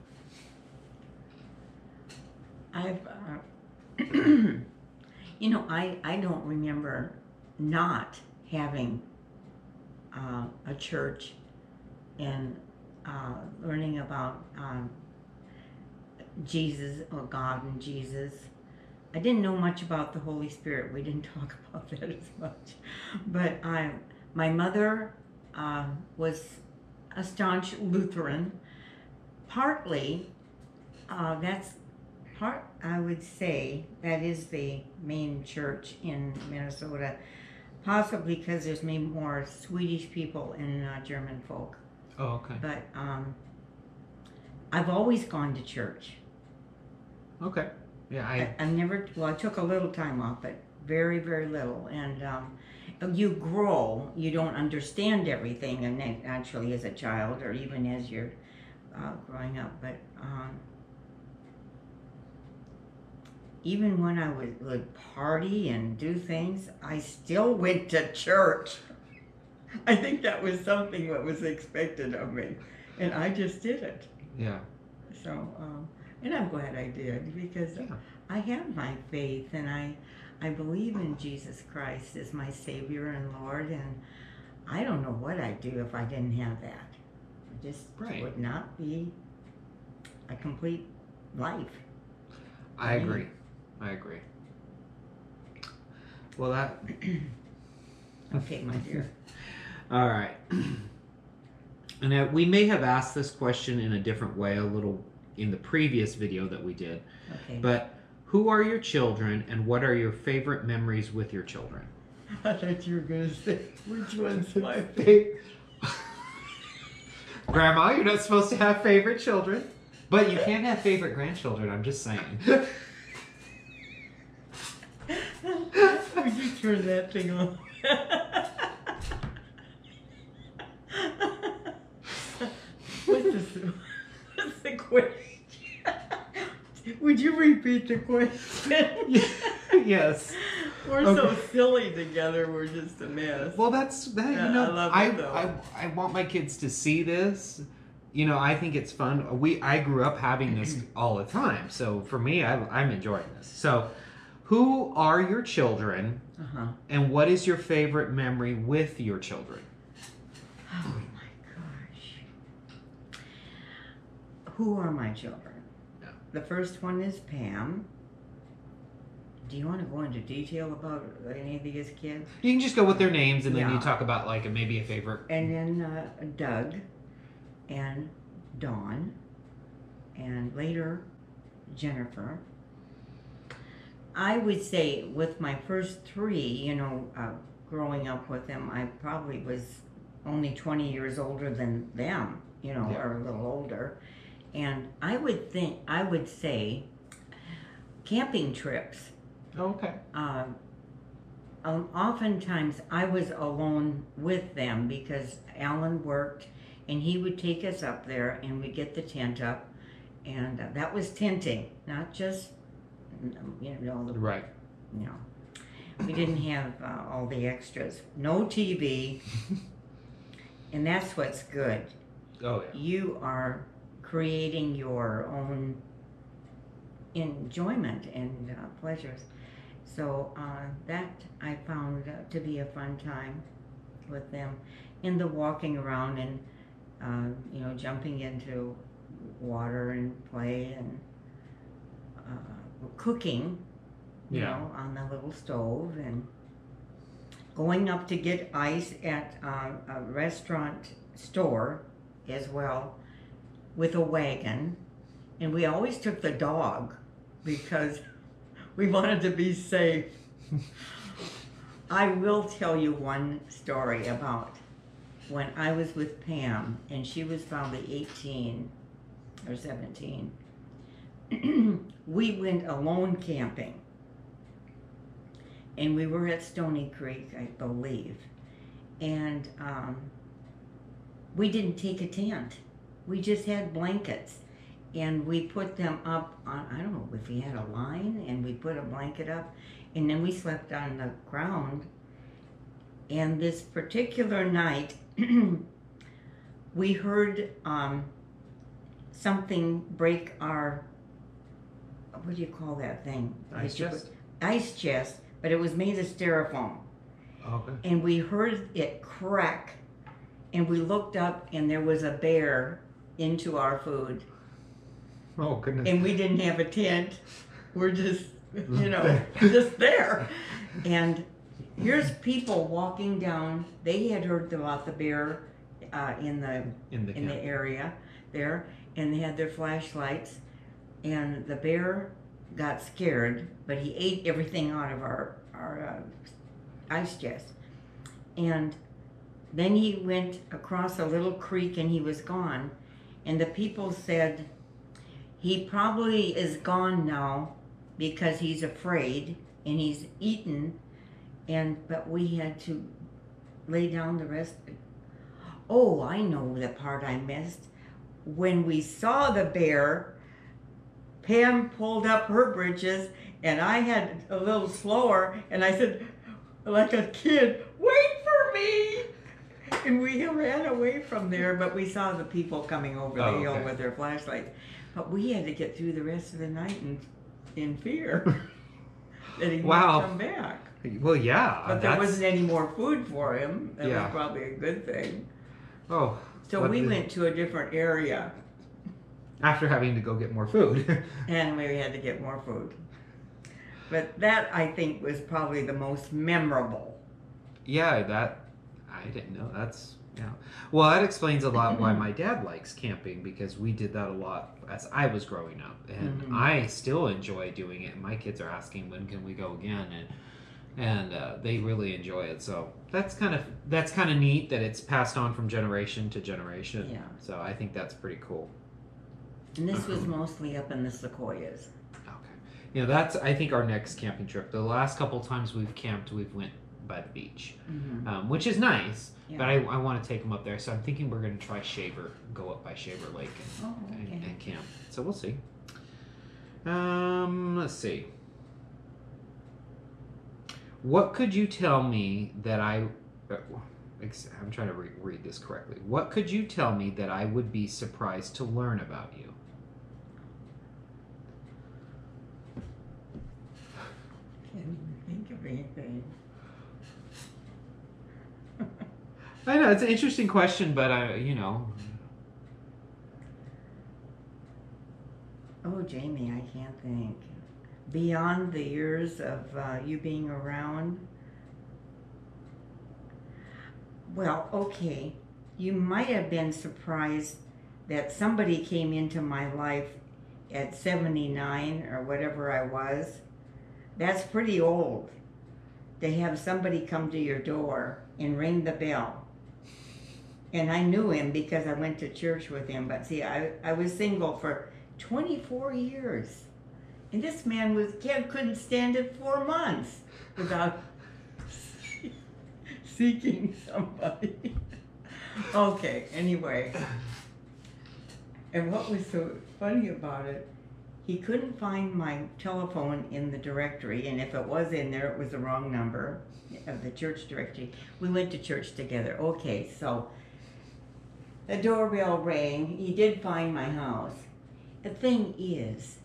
I've, uh, you know, I, I don't remember not having uh, a church and uh, learning about um, Jesus or God and Jesus. I didn't know much about the Holy Spirit. We didn't talk about that as much. But I, my mother um, was a staunch Lutheran. Partly, uh, that's part i would say that is the main church in minnesota possibly because there's maybe more swedish people and uh, german folk Oh, okay. but um, i've always gone to church Okay. Yeah, I, I. never well i took a little time off but very very little and um, you grow you don't understand everything and then actually as a child or even as you're uh, growing up but um, even when I would, would party and do things, I still went to church. I think that was something that was expected of me, and I just did it. Yeah. So, um, and I'm glad I did because Yeah. I have my faith, and I, I believe in Jesus Christ as my Savior and Lord, and I don't know what I'd do if I didn't have that. It just Right. would not be a complete life. I agree. I agree. Well, that. Okay, my dear. All right. And uh, we may have asked this question in a different way a little in the previous video that we did. Okay. But who are your children and what are your favorite memories with your children? I thought you were going to say which one's my favorite. Grandma, you're not supposed to have favorite children. But you can have favorite grandchildren, I'm just saying. Would you turn that thing on? what's, the, what's the question? Would you repeat the question? yes. We're so silly together. We're just a mess. Well, that's that. Yeah, you know, I love I, it, though. I I want my kids to see this. You know, I think it's fun. We I grew up having this all the time, so for me, I, I'm enjoying this. So, who are your children, Uh huh. and what is your favorite memory with your children? Oh my gosh. Who are my children? Yeah. The first one is Pam. Do you want to go into detail about any of these kids? You can just go with their names and then you talk about like a, maybe a favorite. And then uh, Doug and Dawn, and later Jennifer. I would say with my first three, you know, uh, growing up with them, I probably was only 20 years older than them, you know, Yeah. or a little older. And I would think, I would say, camping trips okay. um, um, oftentimes I was alone with them because Alan worked and he would take us up there and we'd get the tent up and uh, that was tenting, not just, you know, the, Right. you know, we didn't have uh, all the extras. No TV, and that's what's good. Oh yeah. You are creating your own enjoyment and uh, pleasures. So uh, that I found uh, to be a fun time with them, in the walking around and uh, you know jumping into water and play and uh, cooking, you Yeah. know, on the little stove and going up to get ice at uh, a restaurant store as well with a wagon. And we always took the dog because we wanted to be safe. I will tell you one story about when I was with Pam and she was probably 18 or 17. we went alone camping. And we were at Stony Creek, I believe. And um, we didn't take a tent. We just had blankets. And we put them up on, I don't know if we had a line, and we put a blanket up. And then we slept on the ground. And this particular night, we heard um, something break our, what do you call that thing? Ice chest? Ice chest, but it was made of styrofoam Okay. and we heard it crack and we looked up and there was a bear into our food. Oh goodness. and we didn't have a tent. We're just you know just there. And here's people walking down. They had heard about the bear uh, in the in the in the area there and they had their flashlights and the bear got scared but he ate everything out of our our uh, ice chest. And then he went across a little creek and he was gone and the people said he probably is gone now because he's afraid and he's eaten and but we had to lay down the rest. Oh i know the part i missed. When we saw the bear pam pulled up her britches and i had a little slower and i said like a kid wait for me and we ran away from there but we saw the people coming over the Oh, hill okay. with their flashlights but we had to get through the rest of the night in, in fear that he Wow. might come back Well, yeah. but there wasn't any more food for him that Yeah. was probably a good thing Oh. so we the- went to a different area after having to go get more food. and we had to get more food but that i think was probably the most memorable yeah, that I didn't know. That's yeah. Well, that explains a lot why my dad likes camping because we did that a lot as I was growing up, and Mhm. I still enjoy doing it. And my kids are asking when can we go again, and and uh, they really enjoy it. So that's kind of that's kind of neat that it's passed on from generation to generation. Yeah. So I think that's pretty cool. and this was mostly up in the sequoias Okay. You know, that's I think our next camping trip. The last couple times we've camped, we've went by the beach, Mhm. um, which is nice. Yeah. But I, I want to take them up there, so I'm thinking we're going to try Shaver, go up by Shaver Lake and, Oh, okay. and camp. So we'll see. Um, let's see. What could you tell me that I? uh, I'm trying to re- read this correctly. What could you tell me that I would be surprised to learn about you? Can't even think of anything. I know it's an interesting question, but I, you know, Oh, Jaime, I can't think. Beyond the years of uh, you being around. Well, okay. You might have been surprised that somebody came into my life at 79 or whatever I was. That's pretty old to have somebody come to your door and ring the bell. And I knew him because I went to church with him. But see, I, I was single for 24 years. And this man was couldn't stand it four months without seeking somebody. okay, anyway. And what was so funny about it, he couldn't find my telephone in the directory, and if it was in there, it was the wrong number of the church directory. We went to church together. Okay, so the doorbell rang. He did find my house. The thing is,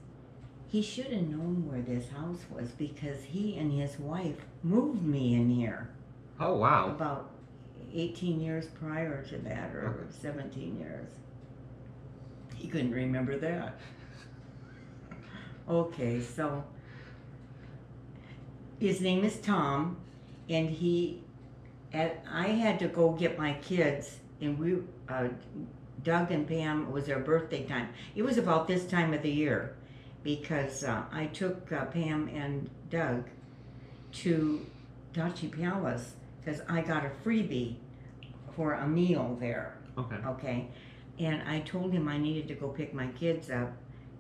he should have known where this house was because he and his wife moved me in here oh wow, about 18 years prior to that, or Okay. 17 years. He couldn't remember that. Okay, so his name is Tom, and he, at, I had to go get my kids, and we, uh, Doug and Pam, it was their birthday time. It was about this time of the year, because uh, I took uh, Pam and Doug to Tachi Palace because I got a freebie for a meal there. okay, Okay, and I told him I needed to go pick my kids up,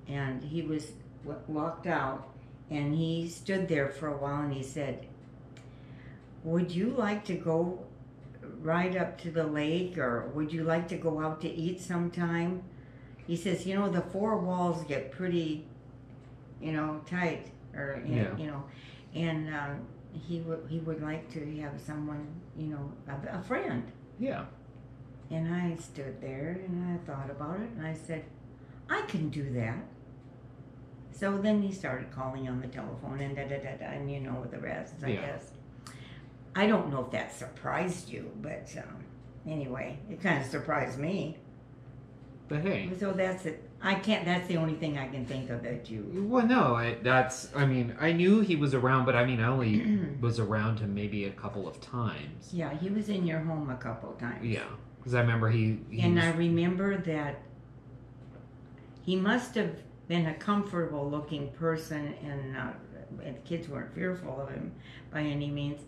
and he was w- walked out, and he stood there for a while, and he said, "Would you like to go ride up to the lake, or would you like to go out to eat sometime?" He says, "You know, the four walls get pretty, you know, tight, or you Yeah. you know, and." Um, he would he would like to have someone you know a, a friend yeah, and I stood there and I thought about it and I said, I can do that. So then he started calling on the telephone and da da da da, and you know the rest, I Yeah. guess. I don't know if that surprised you, but um, anyway, it kind of surprised me. but hey, So that's it. I can't, that's the only thing I can think of that you. well, no, I, that's. I mean, I knew he was around, but I mean, I only was around him maybe a couple of times. Yeah, he was in your home a couple of times. Yeah, because I remember he. he And was- I remember that he must have been a comfortable looking person, and, uh, and the kids weren't fearful of him by any means.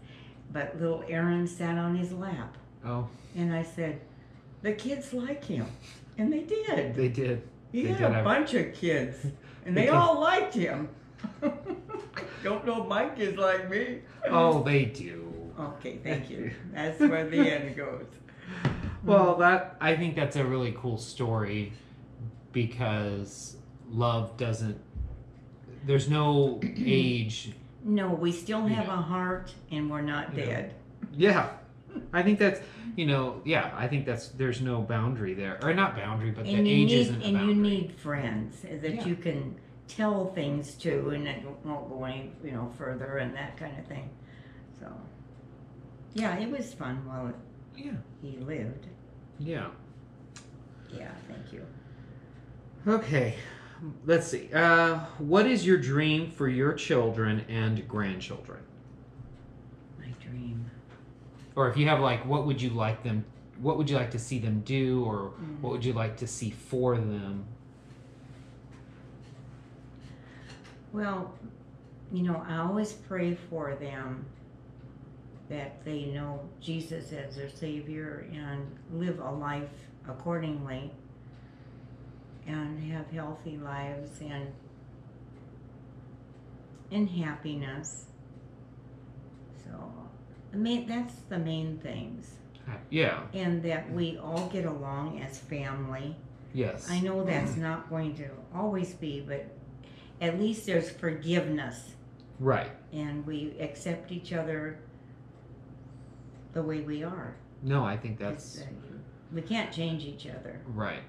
But little Aaron sat on his lap, oh, and I said, The kids like him. And they did. they did. He they had did a bunch of kids, and They they all liked him. Don't know if my kids like me. Oh, they do. Okay, thank you. That's where the end goes. Well, that I think that's a really cool story because love doesn't. There's no age. No, we still have Yeah. a heart, and we're not Yeah. dead. Yeah, I think that's you know yeah I think that's there's no boundary there or not boundary but the and you age need isn't and you need friends that Yeah. you can tell things to and it won't go any you know further and that kind of thing so yeah it was fun while it, yeah he lived yeah. yeah thank you Okay, let's see. Uh, what is your dream for your children and grandchildren? my dream Or if you have like, what would you like them? What would you like to see them do, or Mm. what would you like to see for them? well you know i always pray for them that they know jesus as their savior and live a life accordingly and have healthy lives and and happiness. So, I mean, that's the main things, Yeah. and that we all get along as family. Yes. I know that's not going to always be, but at least there's forgiveness, Right. and we accept each other the way we are. No, I think that's uh, we can't change each other. right.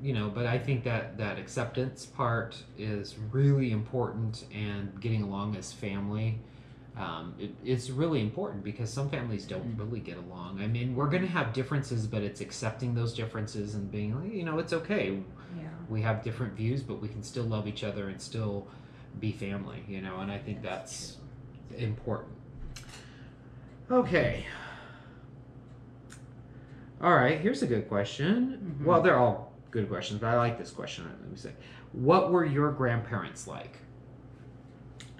You know, but I think that that acceptance part is really important, and getting along as family. um, it, it's really important because some families don't Mm. really get along. I mean, we're going to have differences, but it's accepting those differences and being like, you know, it's okay. Yeah. We have different views, but we can still love each other and still be family, you know, and I think that's important. Okay. All right, here's a good question. Mhm. Well, they're all good questions, but I like this question. Let me say, what were your grandparents like?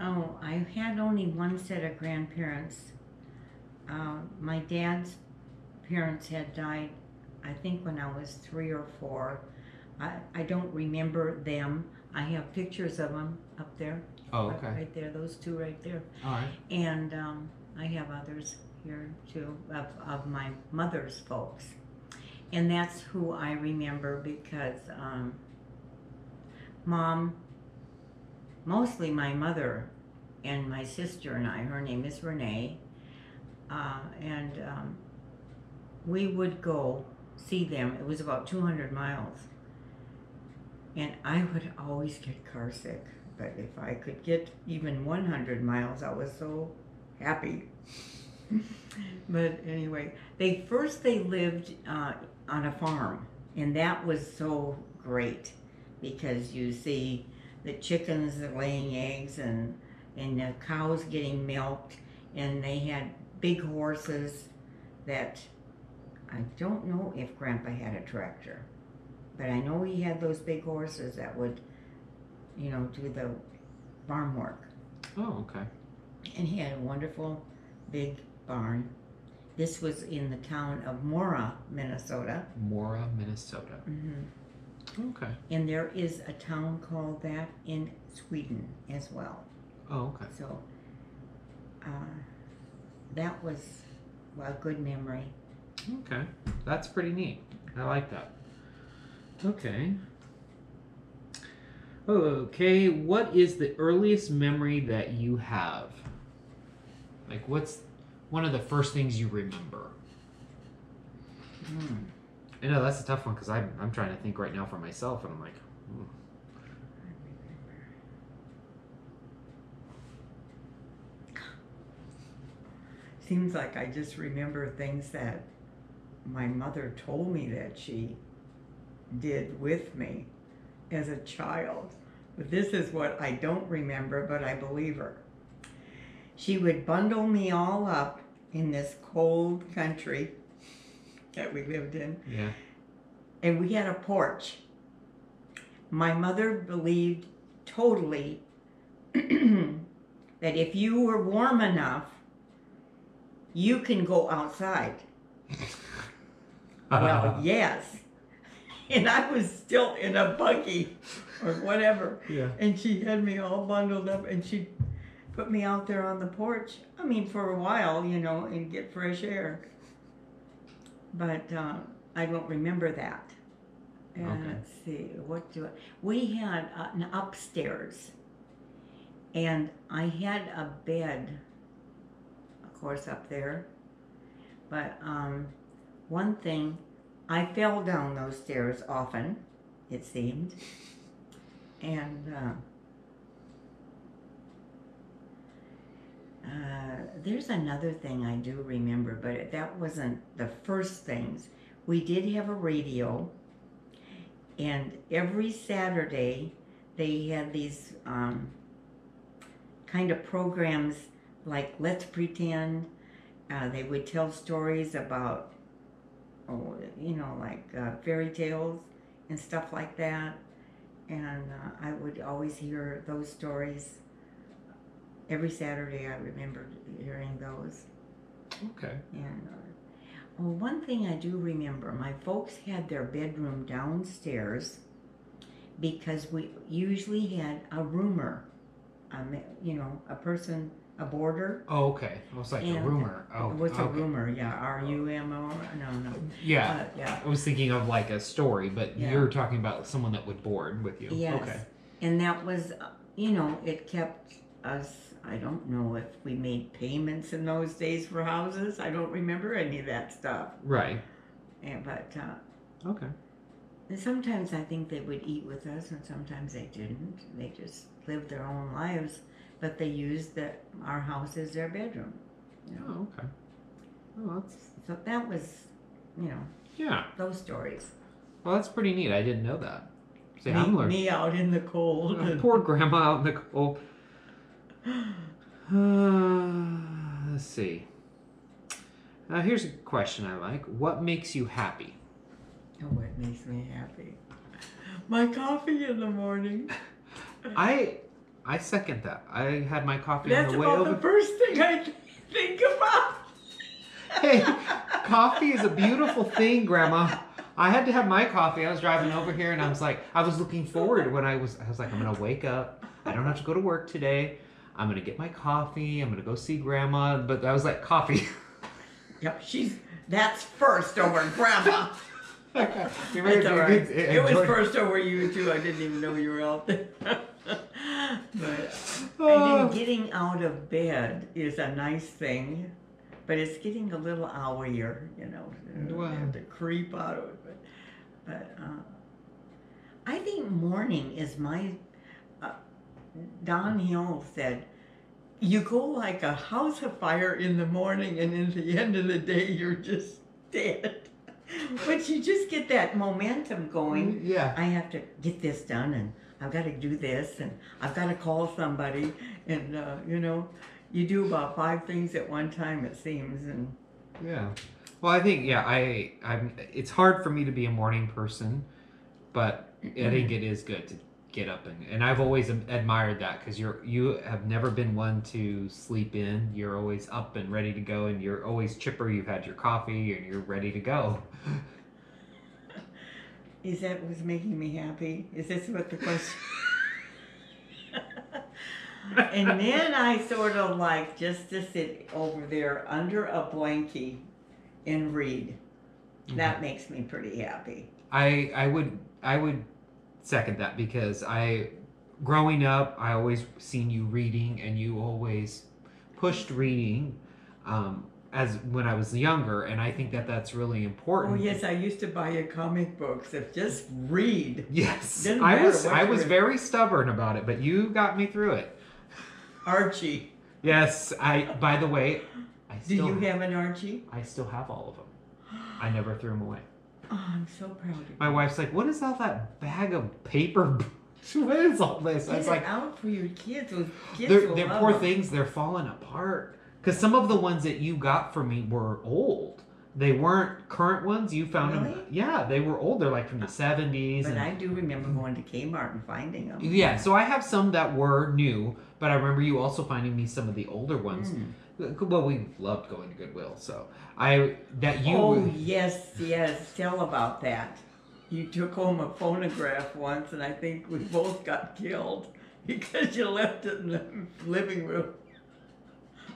Oh, I had only one set of grandparents. Uh, my dad's parents had died, I think, when I was three or four. I, I don't remember them. I have pictures of them up there. Oh, Right- Right there, those two right there. All right. And um, I have others here too of, of my mother's folks. And that's who I remember because um, mom, mostly my mother and my sister and I, her name is Renee, uh, and um, we would go see them. It was about 200 miles. And I would always get car sick. But if I could get even 100 miles, I was so happy. but anyway, they first they lived uh, on a farm, and that was so great because you see the chickens laying eggs and and the cows getting milked, and they had big horses that I don't know if Grandpa had a tractor, but I know he had those big horses that would, you know, do the farm work. Oh, okay. And he had a wonderful big barn. This was in the town of Mora, Minnesota. Mora, Minnesota. hmm Okay. And there is a town called that in Sweden as well. Oh, okay. So uh, that was well, a good memory. Okay. That's pretty neat. I like that. Okay. Okay, what is the earliest memory that you have? Like, what's one of the first things you remember? Hmm. I know that's a tough one because I'm, I'm trying to think right now for myself, and I'm like, hmm. Seems like I just remember things that my mother told me that she did with me as a child. But this is what I don't remember, but I believe her. She would bundle me all up in this cold country that we lived in, yeah. and we had a porch. My mother believed totally that if you were warm enough, you can go outside. Well, yes. And I was still in a buggy or whatever. yeah. And she had me all bundled up and she put me out there on the porch. I mean, for a while, you know, and get fresh air. But uh, I don't remember that. And Okay. let's see, what do I, we had uh, an upstairs, and I had a bed, of course, up there. But um, one thing, I fell down those stairs often, it seemed, and. Uh, Uh, there's another thing I do remember, but that wasn't the first things. We did have a radio, and every Saturday they had these um, kind of programs like Let's Pretend. Uh, they would tell stories about, oh, you know, like uh, fairy tales and stuff like that. And uh, I would always hear those stories every Saturday. I remember hearing those. Okay. And uh, well, one thing I do remember, my folks had their bedroom downstairs because we usually had a roomer, um, you know, a person, a boarder. Oh, okay. I was like a And- rumor. Oh, What's okay. a roomer? Yeah, R U M O. No, no. Yeah. Uh, yeah. I was thinking of like a story, but Yeah. you're talking about someone that would board with you. Yes. Okay. And that was, uh, you know, it kept us. I don't know if we made payments in those days for houses. I don't remember any of that stuff. Right. And, but uh, Okay. And sometimes I think they would eat with us, and sometimes they didn't. They just lived their own lives. but they used the our house as their bedroom. Oh, okay. Oh, that's So that was, you know, yeah. those stories. Well, that's pretty neat. I didn't know that. See, me, I'm learning. me out in the cold. Poor grandma out in the cold. Uh, let's see. Now, here's a question I like. What makes you happy? Oh, what makes me happy? My coffee in the morning. I I second that. I had my coffee That's on the way over. the first thing I think about. hey, coffee is a beautiful thing, Grandma. I had to have my coffee. I was driving over here, and I was like, I was looking forward when I was. I was like, I'm gonna wake up. I don't have to go to work today. I'm gonna get my coffee. I'm gonna go see Grandma. But I was like, coffee. Yep, she's that's first over grandma. You It's all right. It's- It was enjoy- first over you too. I didn't even know you were out there. but Oh. and then getting out of bed is a nice thing, but it's getting a little hourier, you know. You Well. have to creep out of it. But, but uh, I think morning is my. Uh, Don Hill said, "You go like a house afire in the morning, and in the end of the day, you're just dead." but you just get that momentum going. Yeah. I have to get this done, and I've got to do this, and I've got to call somebody, and uh, you know, you do about five things at one time, it seems, and Yeah. Well, I think yeah, I I'm it's hard for me to be a morning person, but I think it is good to get up and and I've always admired that cuz you're you have never been one to sleep in. You're always up and ready to go and you're always chipper. You've had your coffee and you're ready to go. is that what's making me happy? Is this what the question? and then I sort of like just to sit over there under a blankie and read. That mm-hmm. makes me pretty happy. I I would I would second that because I growing up I always seen you reading and you always pushed reading um, as when I was younger and I think that that's really important. Oh yes, I used to buy you comic books. If just read. Yes. I was I was in. very stubborn about it, but you got me through it. Archie. Yes, I by the way, I Do you have an Archie? I still have all of them. I never threw them away. Oh, I'm so proud of you. My wife's like, "What is all that bag of paper? what is all this?" I Get was it like, out for your kids. Those kids they're, they're poor them. things they're falling apart because some of the ones that you got for me were old they weren't current ones you found them yeah they were old they're like from the 70s But and, I do remember going to Kmart and finding them. yeah so i have some that were new but i remember you also finding me some of the older ones Hmm. Well we loved going to goodwill so i that you oh yes, yes. Tell about that. You took home a phonograph once, and I think we both got killed because you left it in the living room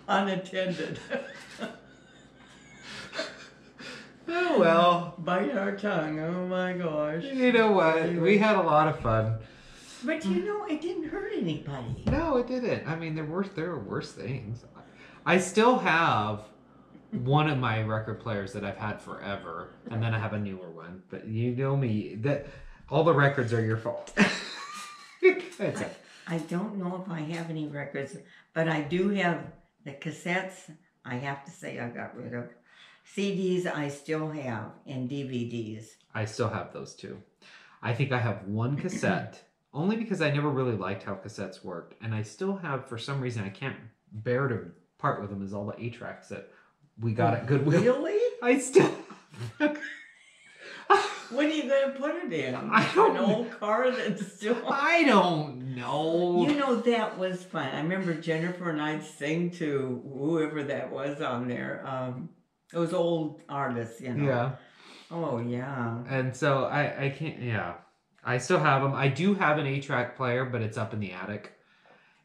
unattended. oh well Bite our tongue. Oh my gosh. you know what we had a lot of fun But you know, it didn't hurt anybody. No, it didn't. I mean, there were there are worse things. I still have one of my record players that I've had forever, and then I have a newer one. But you know me that all the records are your fault. That's it. I don't know if I have any records, but I do have the cassettes. I have to say I got rid of. CDs I still have and DVDs. I still have those two. I think I have one cassette, only because I never really liked how cassettes worked, and I still have, for some reason, I can't bear to part with them. Is all the eight tracks that we got at Goodwill. Really? I still. What are you going to put it in? I don't An old car that's still. I don't know. You know that was fun. I remember Jennifer and I'd sing to whoever that was on there. Um, was old artists, you know. yeah. Oh yeah. And so I, I can't, yeah. I still have them. I do have an 8 track player, but it's up in the attic.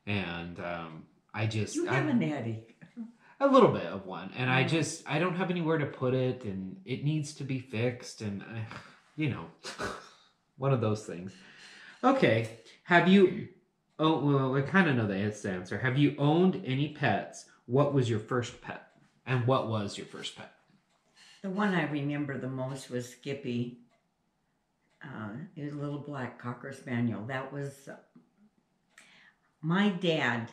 And um, I just. You I- have an attic. a little bit of one. And I just, I don't have anywhere to put it, and it needs to be fixed. And, uh, you know, one of those things. Okay. Have you. Oh, well, I kind of know the answer. Have you owned any pets? What was your first pet? And what was your first pet? The one I remember the most was Skippy. Uh, he was a little black cocker spaniel. That was uh, my dad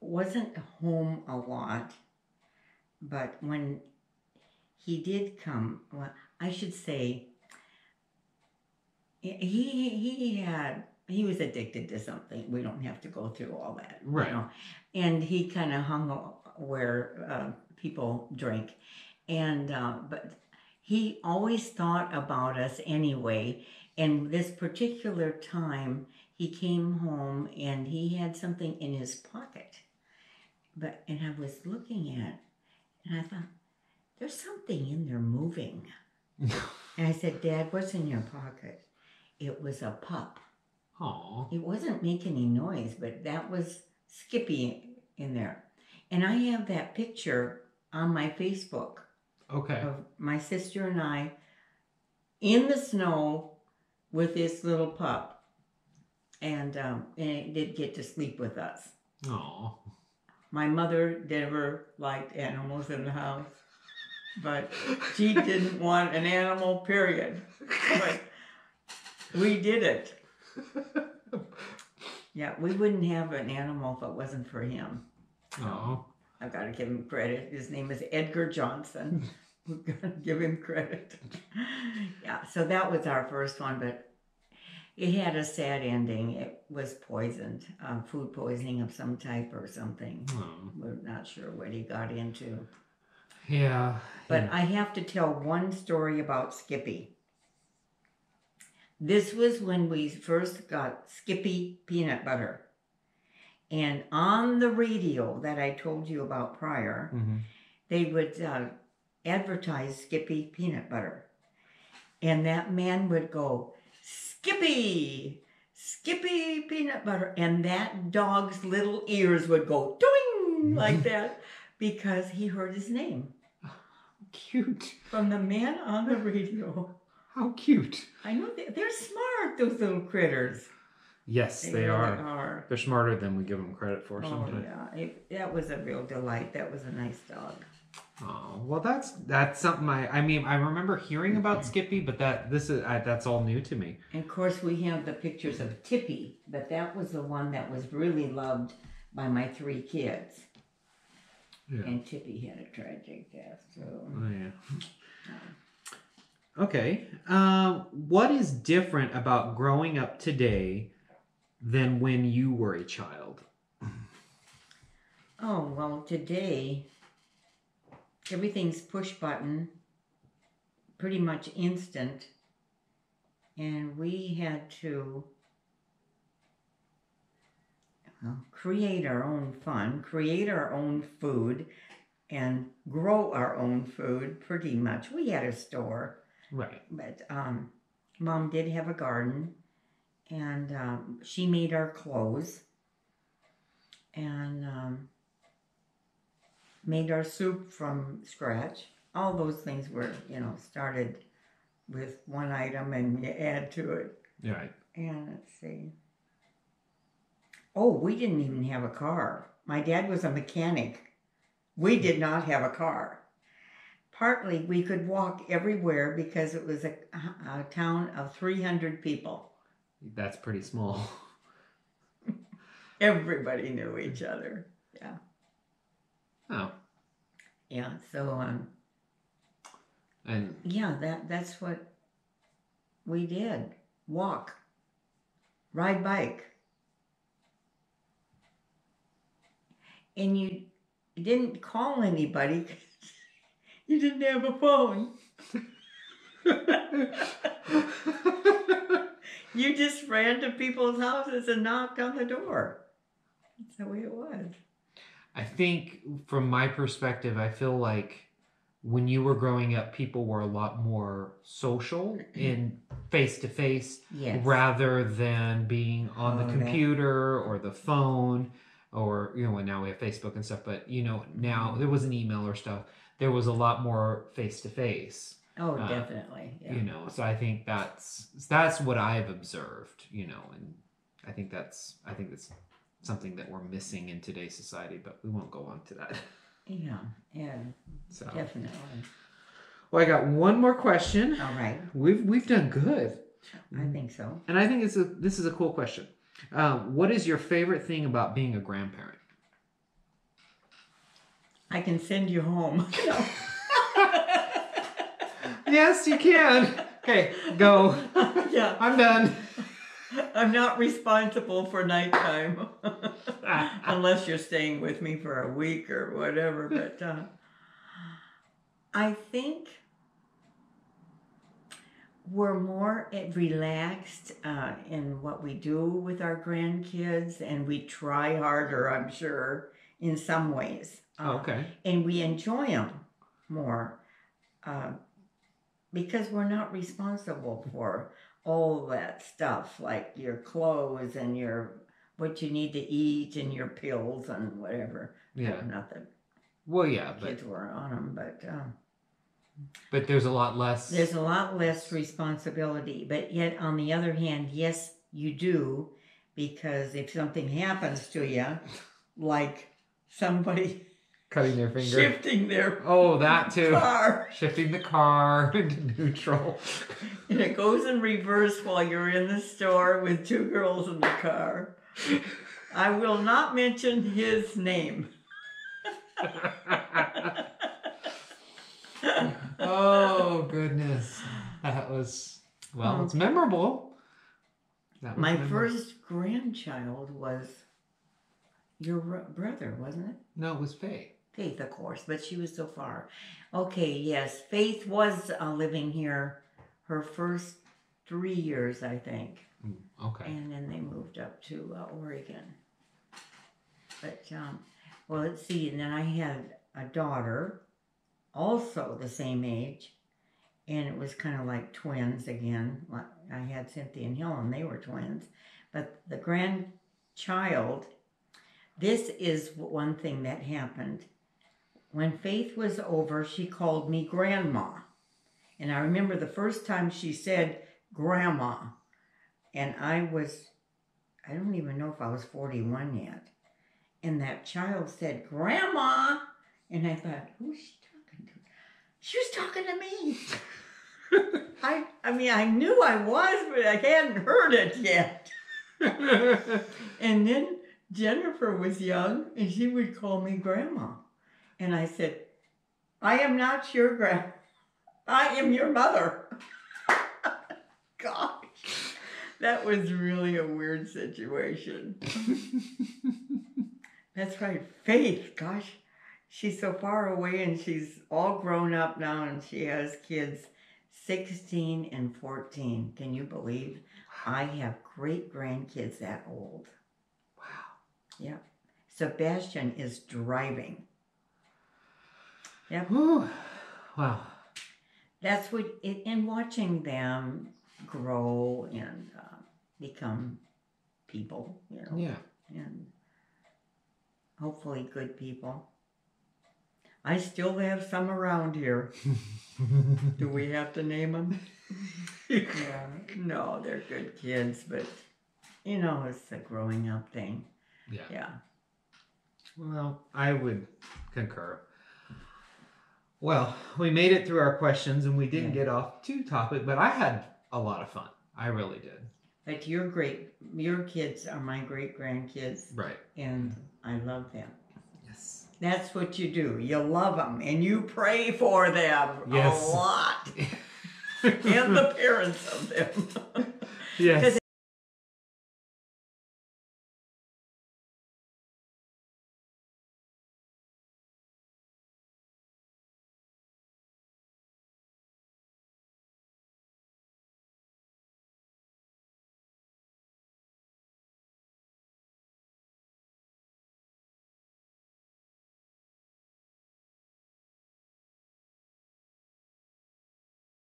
wasn't home a lot, but when he did come, well, I should say, he he had he was addicted to something. We don't have to go through all that, you Right. know. And he kind of hung where uh, people drink, and uh, but he always thought about us anyway. And this particular time, he came home and he had something in his pocket. But and I was looking at, and I thought, there's something in there moving. and I said, Dad, what's in your pocket? It was a pup. Aw. It wasn't making any noise, but that was Skippy in there. And I have that picture on my Facebook Okay. of my sister and I in the snow with this little pup. And, um, and it did get to sleep with us. Aw. My mother never liked animals in the house, but she didn't want an animal, period. But we did it. Yeah, we wouldn't have an animal if it wasn't for him. Aw. I've got to give him credit. His name is Edgar Johnson. We've got to give him credit. Yeah, so that was our first one, but it had a sad ending. It was poisoned, um, food poisoning of some type or something. Aw. We're not sure what he got into. Yeah. But I have to tell one story about Skippy. This was when we first got Skippy peanut butter. And on the radio that I told you about prior, Mhm. they would uh, advertise Skippy peanut butter. And that man would go, Skippy, Skippy peanut butter. And that dog's little ears would go doing like that because he heard his name Cute. from the man on the radio. How cute. I know they, they're smart, those little critters. Yes, they, really are. are. They're smarter than we give them credit for Oh, sometimes. yeah. It, that was a real delight. That was a nice dog. Oh well, that's that's something I I mean I remember hearing about Skippy, but that this is I, that's all new to me. And of course, we have the pictures of Tippy, but that was the one that was really loved by my three kids. Yeah. And Tippy had a tragic death, so. Oh, yeah. Okay. Um, what is different about growing up today than when you were a child? Oh, well, today, everything's push button, pretty much instant. And we had to well, create our own fun, create our own food, and grow our own food pretty much. We had a store, Right. but um, mom did have a garden, and um, she made our clothes, and um, made our soup from scratch. All those things were, you know, started with one item and you add to it. Right. And let's see. Oh, we didn't even have a car. My dad was a mechanic. We did not have a car. Partly we could walk everywhere because it was a, a town of 300 people. That's pretty small. Everybody knew each other. Yeah. Oh. Yeah. So, um, And yeah, that, that's what we did. Walk. Ride bike. And you didn't call anybody 'cause you didn't have a phone. you just ran to people's houses and knocked on the door. That's the way it was. I think from my perspective, I feel like when you were growing up, people were a lot more social in face to face rather than being on Oh, the computer or the phone or you know and now we have facebook and stuff but you know now there was an email or stuff there was a lot more face to face Oh, Uh, definitely. Yeah. you know so i think that's that's what i've observed you know and i think that's i think that's something that we're missing in today's society but we won't go on to that Yeah, yeah, so definitely. well i got one more question All right, we've we've done good I think so. and i think it's a this is a cool question um, what is your favorite thing about being a grandparent I can send you home. No. Yes, you can. Okay, go. yeah, I'm done. I'm not responsible for nighttime unless you're staying with me for a week or whatever. But uh, I think we're more eh, relaxed uh, in what we do with our grandkids, and we try harder, I'm sure, in some ways. Uh, Okay. and we enjoy them more uh, because we're not responsible for all that stuff like your clothes and your what you need to eat and your pills and whatever. Yeah. Not that Well, yeah, but kids were on them, but um, but there's a lot less. there's a lot less responsibility. But yet, on the other hand, yes, you do because if something happens to you, like somebody cutting their finger. shifting their Oh, that too. car. Shifting the car into neutral. And it goes in reverse while you're in the store with two girls in the car. I will not mention his name. oh goodness, that was well. It's oh. memorable. That was My memorable. first grandchild was your brother, wasn't it? No, it was Faye. Faith, of course, but she was so far. Okay, yes, Faith was uh, living here her first three years, I think. Mm, Okay. and then they moved up to uh, Oregon. But um, well, let's see. And then I had a daughter, also the same age, and it was kind of like twins again. I had Cynthia and Helen; they were twins. But the grandchild, this is one thing that happened. When Faith was over, she called me grandma. And I remember the first time she said grandma and I was, I don't even know if I was 41 yet. And that child said, Grandma. And I thought, who's she talking to? She was talking to me. I, I mean, I knew I was, but I hadn't heard it yet. And then Jennifer was young and she would call me Grandma. And I said, I am not your grand, I am your mother. Gosh, that was really a weird situation. That's right, Faith. Gosh, she's so far away and she's all grown up now and she has kids 16 and 14. Can you believe? I have great grandkids that old. wow. Yep. Sebastian is driving. Yep. Whew. Wow. That's what, it, and watching them grow and uh, become people, you know, Yeah. and hopefully good people. I still have some around here. Do we have to name them? yeah. No, they're good kids, but you know, it's a growing up thing. Yeah. Yeah. Well, I would concur. Well, we made it through our questions and we didn't Yeah. get off too topic, but I had a lot of fun. I really did. But your great, your kids are my great grandkids, Right. and I love them. Yes. That's what you do. You love them and you pray for them Yes. a lot. and the parents of them. Yes. Because